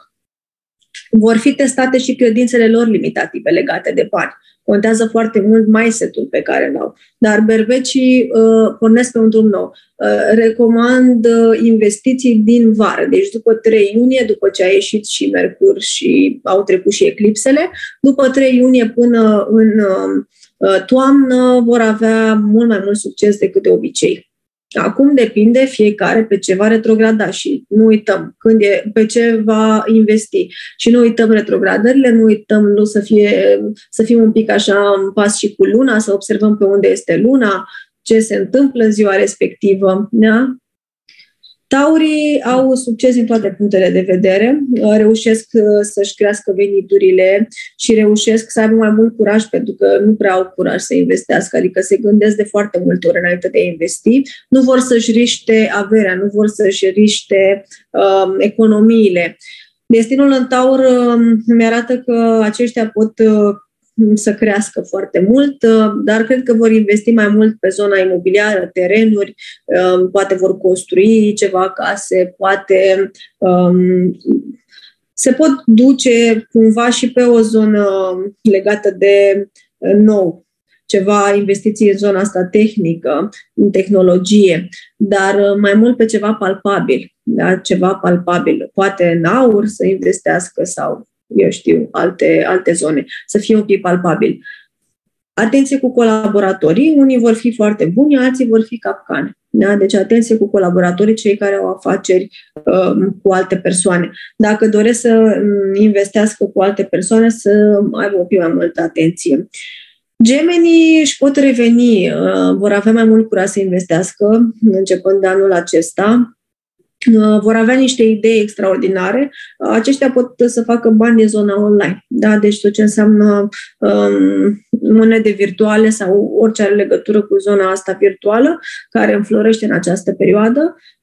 Vor fi testate și credințele lor limitative legate de bani contează foarte mult mindset-ul pe care l-au. Dar berbecii uh, pornesc pe un drum nou. Uh, recomand uh, investiții din vară, deci după 3 iunie, după ce a ieșit și Mercur și au trecut și eclipsele, după 3 iunie până în uh, uh, toamnă vor avea mult mai mult succes decât de obicei. Acum depinde fiecare pe ce va retrograda și nu uităm când e, pe ce va investi. Și nu uităm retrogradările, nu uităm nu să, fie, să fim un pic așa în pas și cu luna, să observăm pe unde este luna, ce se întâmplă în ziua respectivă. Da? Taurii au succes în toate punctele de vedere, uh, reușesc uh, să-și crească veniturile și reușesc să aibă mai mult curaj pentru că nu prea au curaj să investească, adică se gândesc de foarte multe ori înainte de a investi, nu vor să-și riște averea, nu vor să-și riște um, economiile. Destinul în taur um, mi-arată că aceștia pot uh, să crească foarte mult, uh, dar cred că vor investi mai mult pe zona imobiliară, terenuri, uh, poate vor construi ceva case, poate um, se pot duce cumva și pe o zonă legată de uh, nou, ceva investiții în zona asta tehnică, în tehnologie, dar mai mult pe ceva palpabil, da? ceva palpabil. Poate în aur să investească sau eu știu, alte, alte zone, să fie un pic palpabil. Atenție cu colaboratorii, unii vor fi foarte buni, alții vor fi capcane. Da? Deci atenție cu colaboratorii, cei care au afaceri uh, cu alte persoane. Dacă doresc să mm, investească cu alte persoane, să aibă o pic mai multă atenție. Gemenii își pot reveni, uh, vor avea mai mult curaj să investească începând de anul acesta. Uh, vor avea niște idei extraordinare. Uh, aceștia pot să facă bani din zona online. Da? Deci tot ce înseamnă um, monede virtuale sau orice are legătură cu zona asta virtuală, care înflorește în această perioadă, uh,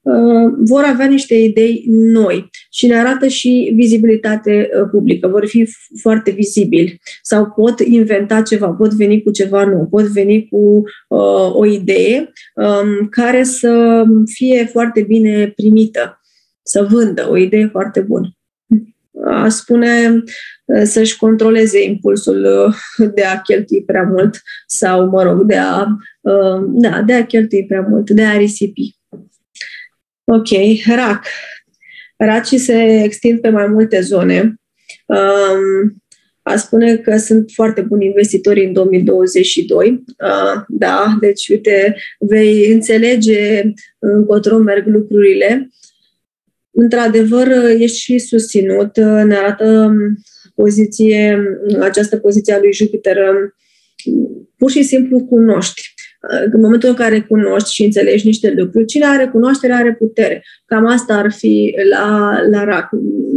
vor avea niște idei noi și ne arată și vizibilitate uh, publică. Vor fi foarte vizibili sau pot inventa ceva, pot veni cu ceva nou, pot veni cu uh, o idee um, care să fie foarte bine primită, să vândă o idee foarte bună a spune să-și controleze impulsul de a cheltui prea mult sau, mă rog, de a, da, de a cheltui prea mult, de a risipi. Ok, RAC. Racii se extind pe mai multe zone. Um, a spune că sunt foarte buni investitori în 2022. Uh, da, deci, uite, vei înțelege încotro merg lucrurile într-adevăr, ești și susținut. Ne arată um, poziție, această poziție a lui Jupiter. Um, pur și simplu cunoști. În momentul în care cunoști și înțelegi niște lucruri, cine are cunoaștere are putere. Cam asta ar fi la, la RAC.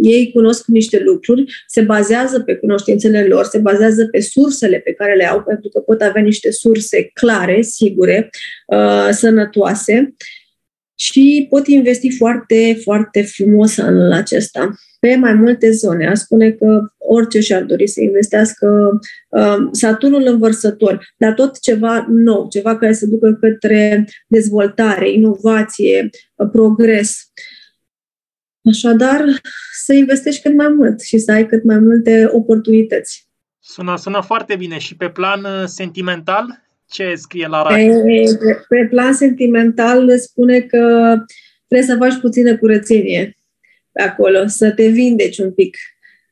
Ei cunosc niște lucruri, se bazează pe cunoștințele lor, se bazează pe sursele pe care le au, pentru că pot avea niște surse clare, sigure, uh, sănătoase și pot investi foarte, foarte frumos anul acesta pe mai multe zone. A spune că orice și-ar dori să investească um, Saturnul învărsător, dar tot ceva nou, ceva care să ducă către dezvoltare, inovație, progres. Așadar, să investești cât mai mult și să ai cât mai multe oportunități. Sună, sună foarte bine și pe plan uh, sentimental ce scrie la RAC? Pe, pe plan sentimental spune că trebuie să faci puțină curățenie pe acolo, să te vindeci un pic.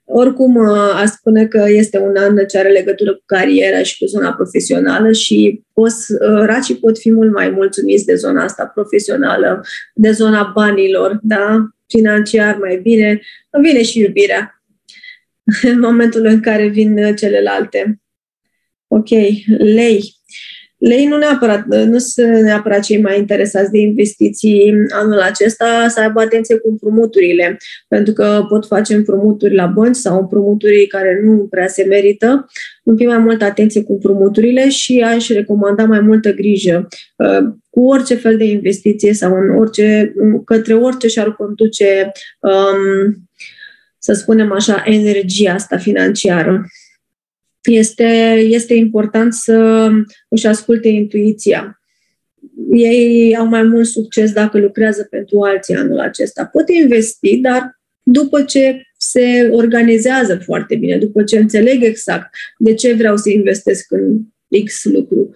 Oricum, a spune că este un an ce are legătură cu cariera și cu zona profesională și poți, racii pot fi mult mai mulțumiți de zona asta profesională, de zona banilor, da? financiar mai bine, vine și iubirea în momentul în care vin celelalte. Ok, lei. Lei nu neapărat, nu sunt neapărat cei mai interesați de investiții anul acesta, să aibă atenție cu împrumuturile, pentru că pot face împrumuturi la bănci sau împrumuturi care nu prea se merită. Un pic mai multă atenție cu împrumuturile și aș recomanda mai multă grijă uh, cu orice fel de investiție sau în orice, către orice și-ar conduce, um, să spunem așa, energia asta financiară este, este important să își asculte intuiția. Ei au mai mult succes dacă lucrează pentru alții anul acesta. Pot investi, dar după ce se organizează foarte bine, după ce înțeleg exact de ce vreau să investesc în X lucru,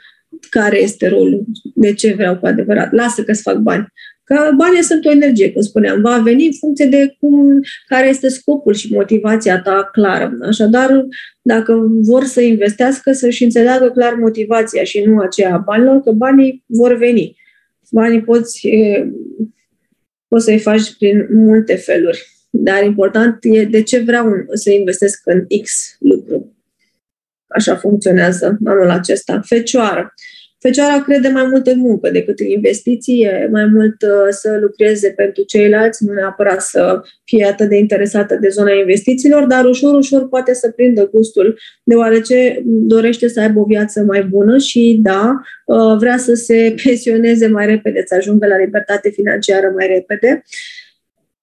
care este rolul, de ce vreau cu adevărat, lasă că-ți fac bani. Că banii sunt o energie, cum spuneam, va veni în funcție de cum, care este scopul și motivația ta clară. Așadar, dacă vor să investească, să-și înțeleagă clar motivația și nu aceea a banilor, că banii vor veni. Banii poți, poți să-i faci prin multe feluri. Dar important e de ce vreau să investesc în X lucru. Așa funcționează anul acesta. Fecioară. Fecioara crede mai mult în muncă decât în investiție, mai mult uh, să lucreze pentru ceilalți, nu neapărat să fie atât de interesată de zona investițiilor, dar ușor, ușor poate să prindă gustul, deoarece dorește să aibă o viață mai bună și, da, uh, vrea să se pensioneze mai repede, să ajungă la libertate financiară mai repede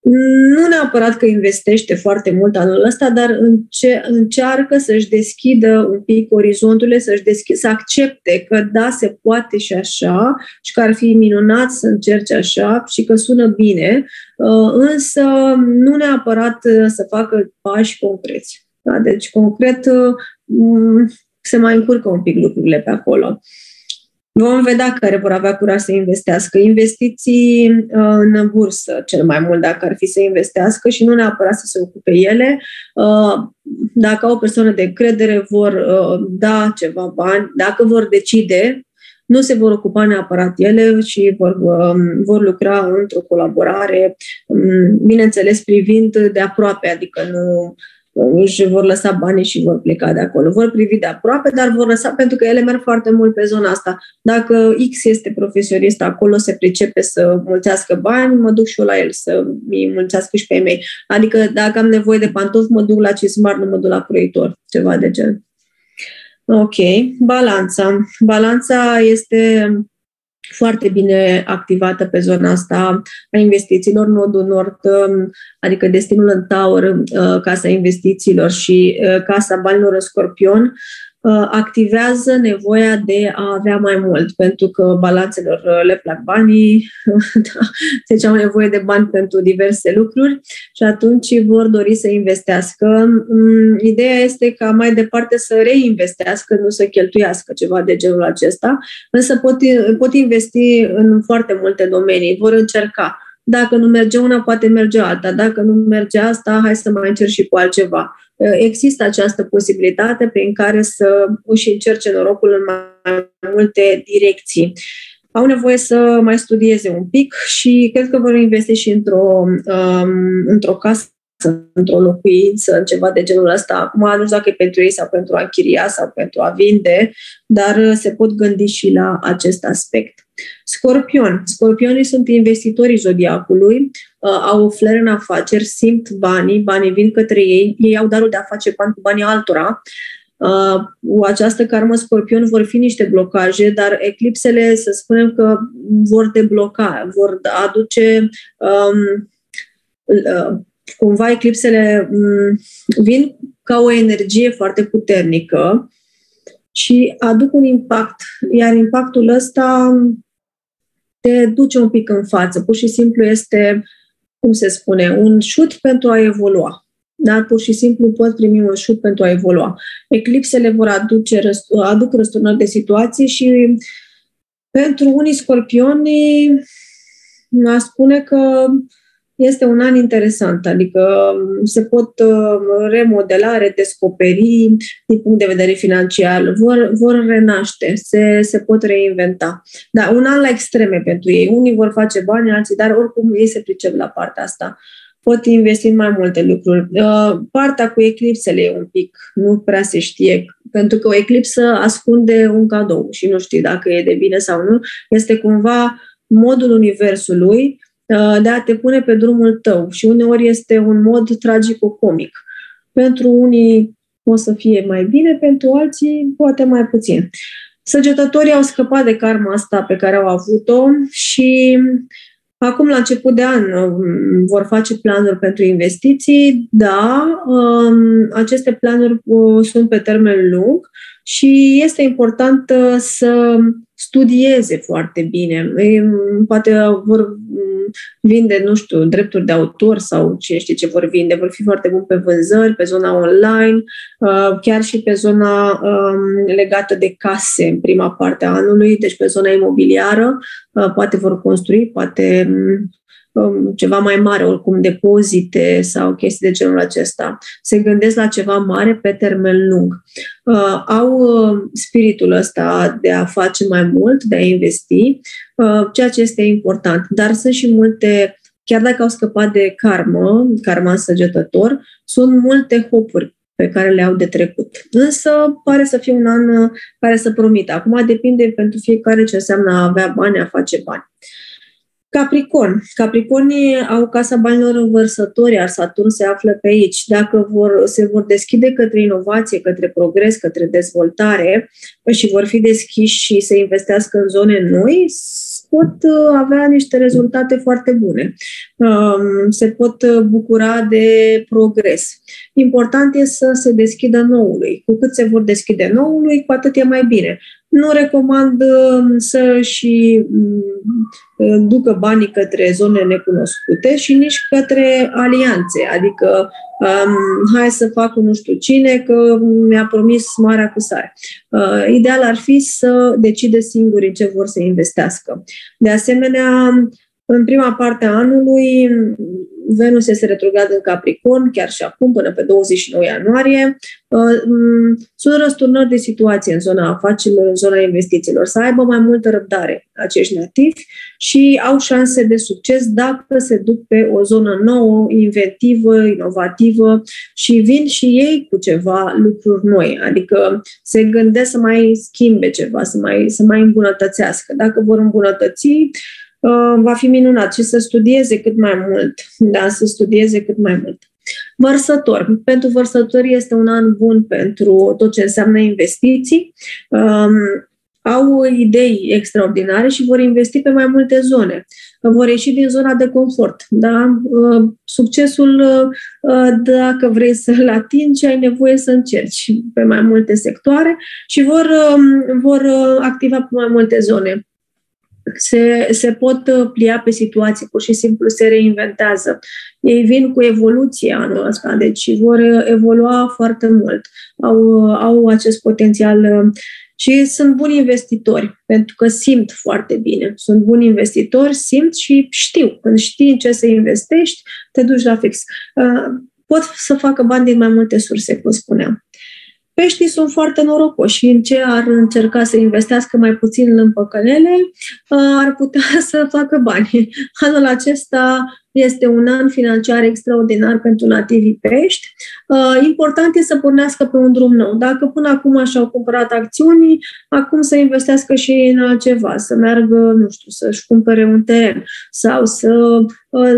nu neapărat că investește foarte mult anul ăsta, dar înce- încearcă să-și deschidă un pic orizonturile, să-și deschidă, să accepte că da, se poate și așa și că ar fi minunat să încerce așa și că sună bine, uh, însă nu neapărat uh, să facă pași concreți. Da? Deci, concret, uh, se mai încurcă un pic lucrurile pe acolo. Vom vedea care vor avea curaj să investească. Investiții uh, în bursă, cel mai mult, dacă ar fi să investească și nu neapărat să se ocupe ele. Uh, dacă au o persoană de credere, vor uh, da ceva bani. Dacă vor decide, nu se vor ocupa neapărat ele și vor, um, vor lucra într-o colaborare, um, bineînțeles privind de aproape, adică nu își vor lăsa banii și vor pleca de acolo. Vor privi de aproape, dar vor lăsa pentru că ele merg foarte mult pe zona asta. Dacă X este profesionist acolo, se pricepe să mulțească bani, mă duc și eu la el să mi mulțească și pe ei. Adică dacă am nevoie de pantofi, mă duc la Cismar, nu mă duc la croitor, ceva de gen. Ok, balanța. Balanța este foarte bine activată pe zona asta a investițiilor, nodul nord, um, adică destinul în Tower, uh, Casa Investițiilor și uh, Casa Banilor în Scorpion, Uh, activează nevoia de a avea mai mult, pentru că balanțelor uh, le plac banii, da, deci au nevoie de bani pentru diverse lucruri și atunci vor dori să investească. Mm, ideea este ca mai departe să reinvestească, nu să cheltuiască ceva de genul acesta, însă pot, pot investi în foarte multe domenii, vor încerca. Dacă nu merge una, poate merge alta. Dacă nu merge asta, hai să mai încerc și cu altceva există această posibilitate prin care să își încerce norocul în mai multe direcții. Au nevoie să mai studieze un pic și cred că vor investi și într-o, um, într-o casă într-o locuință, în ceva de genul ăsta. Acum nu știu dacă e pentru ei sau pentru a închiria sau pentru a vinde, dar se pot gândi și la acest aspect. Scorpion. Scorpionii sunt investitorii zodiacului, uh, au o flair în afaceri, simt banii, banii vin către ei, ei au darul de a face bani cu banii altora. Uh, cu această karmă scorpion vor fi niște blocaje, dar eclipsele, să spunem că vor debloca, vor aduce um, uh, cumva eclipsele um, vin ca o energie foarte puternică și aduc un impact, iar impactul ăsta te duce un pic în față. Pur și simplu este, cum se spune, un șut pentru a evolua. Dar pur și simplu pot primi un șut pentru a evolua. Eclipsele vor aduce, aduc răsturnări de situații și pentru unii scorpioni aș spune că este un an interesant, adică um, se pot um, remodela, redescoperi din punct de vedere financiar, vor, vor renaște, se, se pot reinventa. Dar un an la extreme pentru ei. Unii vor face bani, alții, dar oricum ei se pricep la partea asta. pot investi în mai multe lucruri. Uh, partea cu eclipsele e un pic, nu prea se știe, pentru că o eclipsă ascunde un cadou și nu știi dacă e de bine sau nu. Este cumva modul universului uh, de a te pune pe drumul tău și uneori este un mod tragico-comic. Pentru unii o să fie mai bine, pentru alții poate mai puțin. Săgetătorii au scăpat de karma asta pe care au avut-o și Acum, la început de an, um, vor face planuri pentru investiții. Da, um, aceste planuri uh, sunt pe termen lung și este important uh, să studieze foarte bine. Poate vor vinde, nu știu, drepturi de autor sau cine știe ce vor vinde. Vor fi foarte buni pe vânzări, pe zona online, uh, chiar și pe zona um, legată de case în prima parte a anului, deci pe zona imobiliară. Uh, poate vor construi, poate Um, ceva mai mare, oricum depozite sau chestii de genul acesta. Se gândesc la ceva mare pe termen lung. Uh, au uh, spiritul ăsta de a face mai mult, de a investi, uh, ceea ce este important. Dar sunt și multe, chiar dacă au scăpat de karmă, karma săgetător, sunt multe hopuri pe care le au de trecut. Însă pare să fie un an care să promită. Acum depinde pentru fiecare ce înseamnă a avea bani, a face bani. Capricorn. Capricornii au casa banilor învărsători, iar Saturn se află pe aici. Dacă vor, se vor deschide către inovație, către progres, către dezvoltare și vor fi deschiși și să investească în zone noi, pot uh, avea niște rezultate foarte bune. Um, se pot uh, bucura de progres. Important e să se deschidă noului. Cu cât se vor deschide noului, cu atât e mai bine. Nu recomand um, să și um, ducă banii către zone necunoscute și nici către alianțe, adică um, hai să fac nu știu cine că mi-a promis marea cu sare. Uh, ideal ar fi să decide singuri ce vor să investească. De asemenea, în prima parte a anului, Venus este retrograd în Capricorn, chiar și acum, până pe 29 ianuarie. Uh, mm, sunt răsturnări de situație în zona afacerilor, în zona investițiilor, să aibă mai multă răbdare acești nativi și au șanse de succes dacă se duc pe o zonă nouă, inventivă, inovativă și vin și ei cu ceva lucruri noi, adică se gândesc să mai schimbe ceva, să mai, să mai îmbunătățească. Dacă vor îmbunătăți, Uh, va fi minunat și să studieze cât mai mult. Da, să studieze cât mai mult. Vărsător. Pentru vărsători este un an bun pentru tot ce înseamnă investiții. Um, au idei extraordinare și vor investi pe mai multe zone. Vor ieși din zona de confort. Da? Uh, succesul, uh, dacă vrei să-l atingi, ai nevoie să încerci pe mai multe sectoare și vor, um, vor activa pe mai multe zone se, se pot uh, plia pe situații, pur și simplu se reinventează. Ei vin cu evoluție anul ăsta, deci vor uh, evolua foarte mult. Au, uh, au acest potențial și sunt buni investitori, pentru că simt foarte bine. Sunt buni investitori, simt și știu. Când știi ce să investești, te duci la fix. Pot să facă bani din mai multe surse, cum spuneam. Peștii sunt foarte norocoși și în ce ar încerca să investească mai puțin în păcănele, ar putea să facă bani. Anul acesta este un an financiar extraordinar pentru nativii pești. Uh, important este să pornească pe un drum nou. Dacă până acum și-au cumpărat acțiuni, acum să investească și în altceva, să meargă, nu știu, să-și cumpere un teren sau să uh,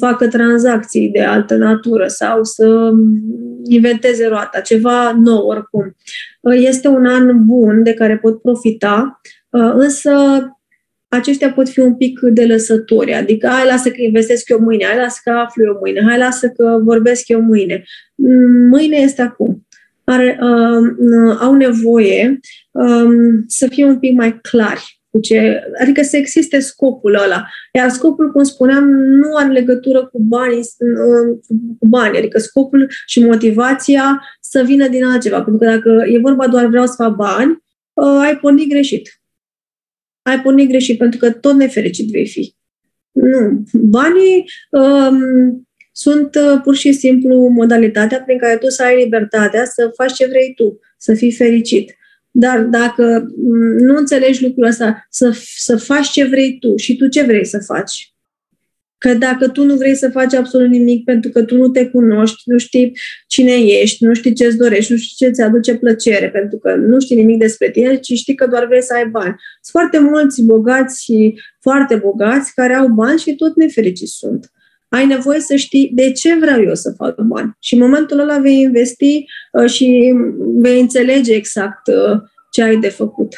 facă tranzacții de altă natură sau să inventeze roata, ceva nou oricum. Uh, este un an bun de care pot profita, însă aceștia pot fi un pic de lăsători, adică hai lasă că investesc eu mâine, hai lasă că aflu eu mâine, hai lasă că vorbesc eu mâine. Mâine este acum. Are, uh, au nevoie um, să fie un pic mai clari cu ce, adică să existe scopul ăla. Iar scopul, cum spuneam, nu are legătură cu banii, cu bani, adică scopul și motivația să vină din altceva. Pentru că dacă e vorba doar vreau să fac bani, uh, ai pornit greșit ai pornit greșit, pentru că tot nefericit vei fi. Nu. Banii um, sunt uh, pur și simplu modalitatea prin care tu să ai libertatea să faci ce vrei tu, să fii fericit. Dar dacă mm, nu înțelegi lucrul ăsta, să, să faci ce vrei tu și tu ce vrei să faci, Că dacă tu nu vrei să faci absolut nimic pentru că tu nu te cunoști, nu știi cine ești, nu știi ce-ți dorești, nu știi ce ți aduce plăcere, pentru că nu știi nimic despre tine, ci știi că doar vrei să ai bani. Sunt foarte mulți bogați și foarte bogați care au bani și tot nefericiți sunt. Ai nevoie să știi de ce vreau eu să fac bani. Și în momentul ăla vei investi uh, și vei înțelege exact uh, ce ai de făcut.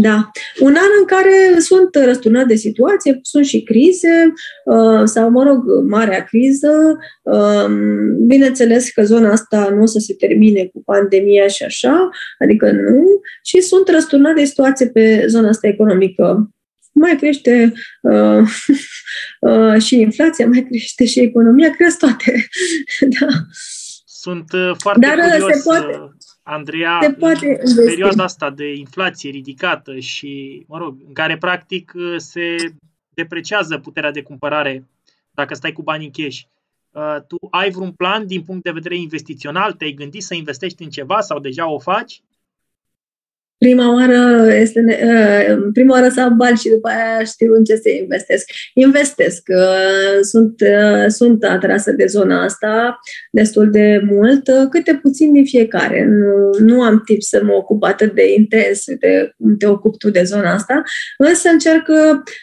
Da. Un an în care sunt răsturnat de situație, sunt și crize, uh, sau, mă rog, marea criză. Um, bineînțeles că zona asta nu o să se termine cu pandemia și așa, adică nu, și sunt răsturnat de situație pe zona asta economică. Mai crește uh, uh, și inflația, mai crește și economia, cresc toate. da. Sunt uh, foarte Dar curios, se poate Andreea, se poate în perioada asta de inflație ridicată și, mă rog, în care practic se depreciază puterea de cumpărare dacă stai cu bani în cash, uh, tu ai vreun plan din punct de vedere investițional? Te-ai gândit să investești în ceva sau deja o faci? Prima oară este uh, prima oară să am bani și după aia știu în ce să investesc. Investesc. Uh, sunt, uh, sunt atrasă de zona asta destul de mult, câte puțin din fiecare. Nu, nu am timp să mă ocup atât de intens de cum te ocupi tu de zona asta, însă încerc,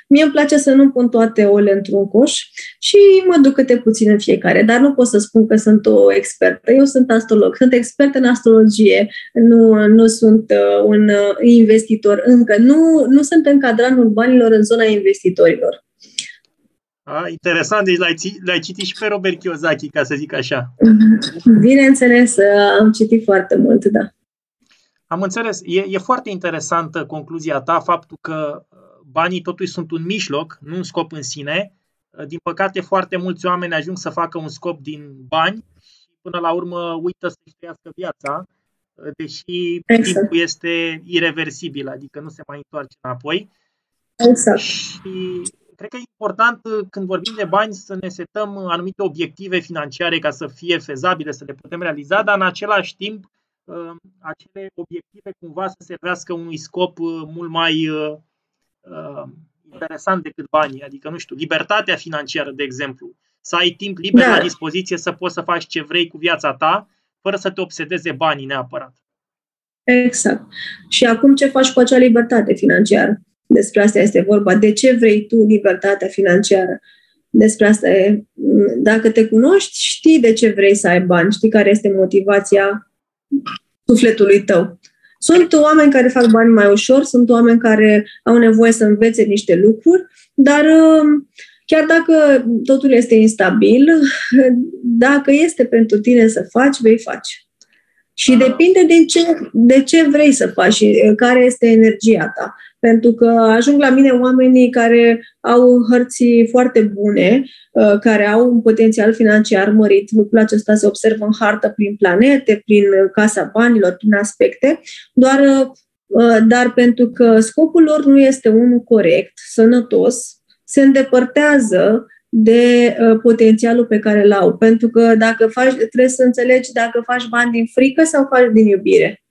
mie îmi place să nu pun toate ouăle într-un coș și mă duc câte puțin în fiecare, dar nu pot să spun că sunt o expertă. Eu sunt astrolog, sunt expert în astrologie, nu, nu sunt un un uh, investitor încă. Nu, nu sunt încadranul banilor în zona investitorilor. A, interesant, deci l-ai, l-ai citit și pe Robert Kiyosaki, ca să zic așa. Bineînțeles, uh, am citit foarte mult, da. Am înțeles. E, e foarte interesantă concluzia ta, faptul că uh, banii totuși sunt un mijloc, nu un scop în sine. Din păcate, foarte mulți oameni ajung să facă un scop din bani și până la urmă uită să-și trăiască viața deși exact. timpul este irreversibil, adică nu se mai întoarce înapoi. Exact. Și cred că e important când vorbim de bani să ne setăm anumite obiective financiare ca să fie fezabile, să le putem realiza, dar în același timp ă, acele obiective cumva să servească unui scop ă, mult mai uh, interesant decât banii. Adică, nu știu, libertatea financiară, de exemplu. Să ai timp liber da. la dispoziție să poți să faci ce vrei cu viața ta fără să te obsedeze banii neapărat. Exact. Și acum ce faci cu acea libertate financiară? Despre asta este vorba. De ce vrei tu libertatea financiară? Despre asta e. Dacă te cunoști, știi de ce vrei să ai bani, știi care este motivația sufletului tău. Sunt oameni care fac bani mai ușor, sunt oameni care au nevoie să învețe niște lucruri, dar uh, Chiar dacă totul este instabil, dacă este pentru tine să faci, vei face. Și ah. depinde de ce, de ce vrei să faci și uh, care este energia ta. Pentru că ajung la mine oamenii care au hărți foarte bune, uh, care au un potențial financiar mărit. Lucrul acesta se observă în hartă prin planete, prin uh, casa banilor, prin aspecte, doar, dar pentru că scopul lor nu este unul corect, sănătos, se îndepărtează de uh, potențialul pe care îl au. Pentru că dacă faci, trebuie să înțelegi dacă faci bani din frică sau faci din iubire.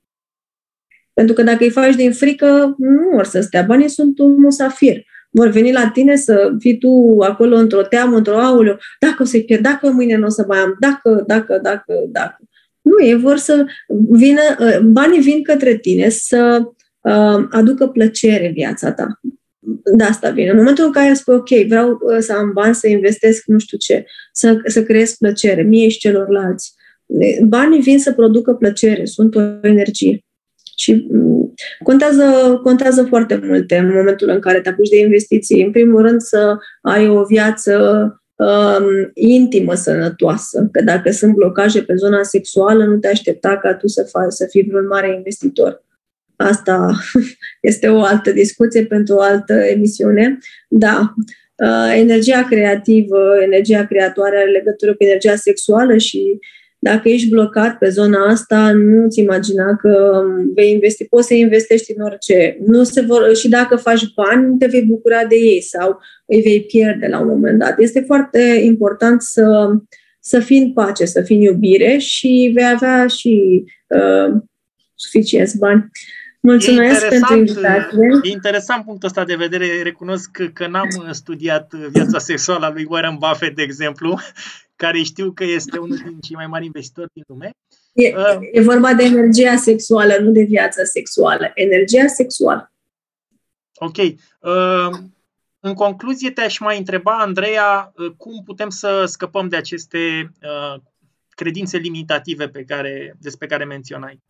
Pentru că dacă îi faci din frică, nu vor să stea. Banii sunt un musafir. Vor veni la tine să fii tu acolo într-o teamă, într-o aulă, dacă o să-i pierd, dacă mâine nu o să mai am, dacă, dacă, dacă, dacă. Nu, ei vor să vină, uh, banii vin către tine să uh, aducă plăcere viața ta de asta vine. În momentul în care spui, ok, vreau uh, să am bani, să investesc nu știu ce, să, să creez plăcere mie și celorlalți, banii vin să producă plăcere, sunt o energie. Și mm, contează, contează foarte multe în momentul în care te apuci de investiții. În primul rând să ai o viață um, intimă, sănătoasă. Că dacă sunt blocaje pe zona sexuală, nu te aștepta ca tu să, faci, să fii vreun mare investitor. Asta este o altă discuție pentru o altă emisiune. Da, uh, energia creativă, energia creatoare are legătură cu energia sexuală și dacă ești blocat pe zona asta, nu-ți imagina că vei investi, poți să investești în orice. Nu se vor, și dacă faci bani, te vei bucura de ei sau îi vei pierde la un moment dat. Este foarte important să, să fii în pace, să fii în iubire și vei avea și uh, suficienți bani. Mulțumesc pentru invitație. E interesant punctul ăsta de vedere. Recunosc că, că n-am studiat viața sexuală a lui Warren Buffett, de exemplu, care știu că este unul din cei mai mari investitori din lume. E, uh, e vorba de energia sexuală, nu de viața sexuală. Energia sexuală. Ok. Uh, în concluzie, te-aș mai întreba, Andreea, uh, cum putem să scăpăm de aceste uh, credințe limitative pe care, despre care menționai?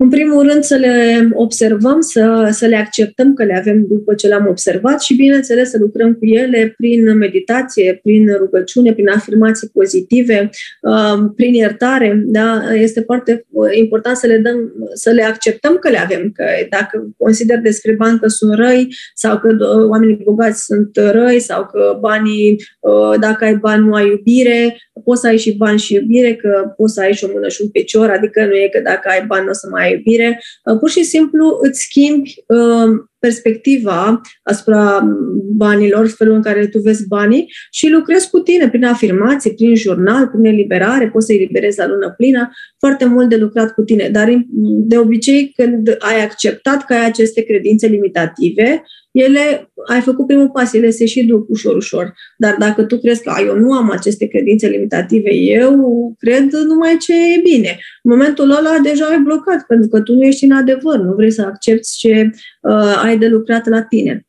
În primul rând să le observăm, să, să le acceptăm că le avem după ce le-am observat și, bineînțeles, să lucrăm cu ele prin meditație, prin rugăciune, prin afirmații pozitive, um, prin iertare. Da? Este foarte important să le, dăm, să le acceptăm că le avem, că dacă consider despre bani că sunt răi sau că oamenii bogați sunt răi sau că banii, uh, dacă ai bani, nu ai iubire, poți să ai și bani și iubire, că poți să ai și o mână și un picior, adică nu e că dacă ai bani nu o să mai ai iubire. Uh, pur și simplu îți schimbi uh, perspectiva asupra banilor, felul în care tu vezi banii și lucrezi cu tine prin afirmații, prin jurnal, prin eliberare, poți să eliberezi la lună plină, foarte mult de lucrat cu tine. Dar de obicei când ai acceptat că ai aceste credințe limitative, ele, ai făcut primul pas, ele se și duc ușor, ușor. Dar dacă tu crezi că eu nu am aceste credințe limitative, eu cred numai ce e bine. În momentul ăla deja ai blocat, pentru că tu nu ești în adevăr, nu vrei să accepti ce uh, ai de lucrat la tine.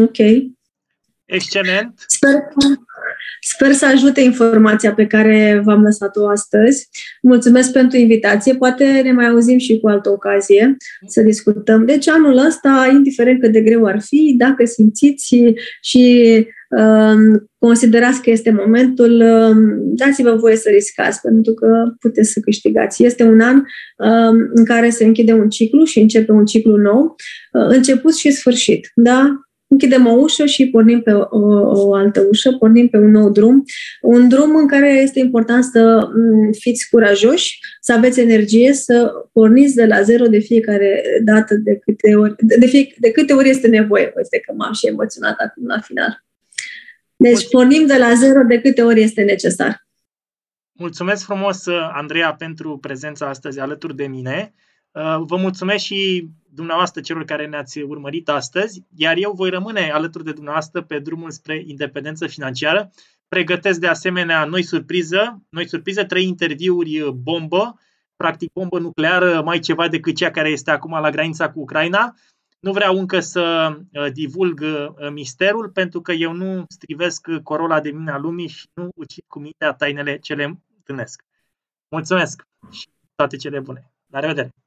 Ok. Excelent. Sper că, sper să ajute informația pe care v-am lăsat-o astăzi. Mulțumesc pentru invitație. Poate ne mai auzim și cu altă ocazie să discutăm. Deci anul ăsta, indiferent cât de greu ar fi, dacă simțiți și, și um, considerați că este momentul, um, dați-vă voie să riscați, pentru că puteți să câștigați. Este un an um, în care se închide un ciclu și începe un ciclu nou, uh, început și sfârșit. Da? Închidem o ușă și pornim pe o, o altă ușă, pornim pe un nou drum. Un drum în care este important să mm, fiți curajoși, să aveți energie, să porniți de la zero de fiecare dată, de câte ori, de, fie, de câte ori este nevoie. Este că m-am și emoționat acum la final. Deci pornim de la zero de câte ori este necesar. Mulțumesc frumos, Andreea, pentru prezența astăzi alături de mine. Uh, vă mulțumesc și dumneavoastră celor care ne-ați urmărit astăzi, iar eu voi rămâne alături de dumneavoastră pe drumul spre independență financiară. Pregătesc de asemenea noi surpriză, noi surprize, trei interviuri bombă, practic bombă nucleară, mai ceva decât cea care este acum la granița cu Ucraina. Nu vreau încă să uh, divulg uh, misterul, pentru că eu nu strivesc corola de mine a lumii și nu ucid cu mintea tainele ce le întâlnesc. Mulțumesc și toate cele bune! La revedere!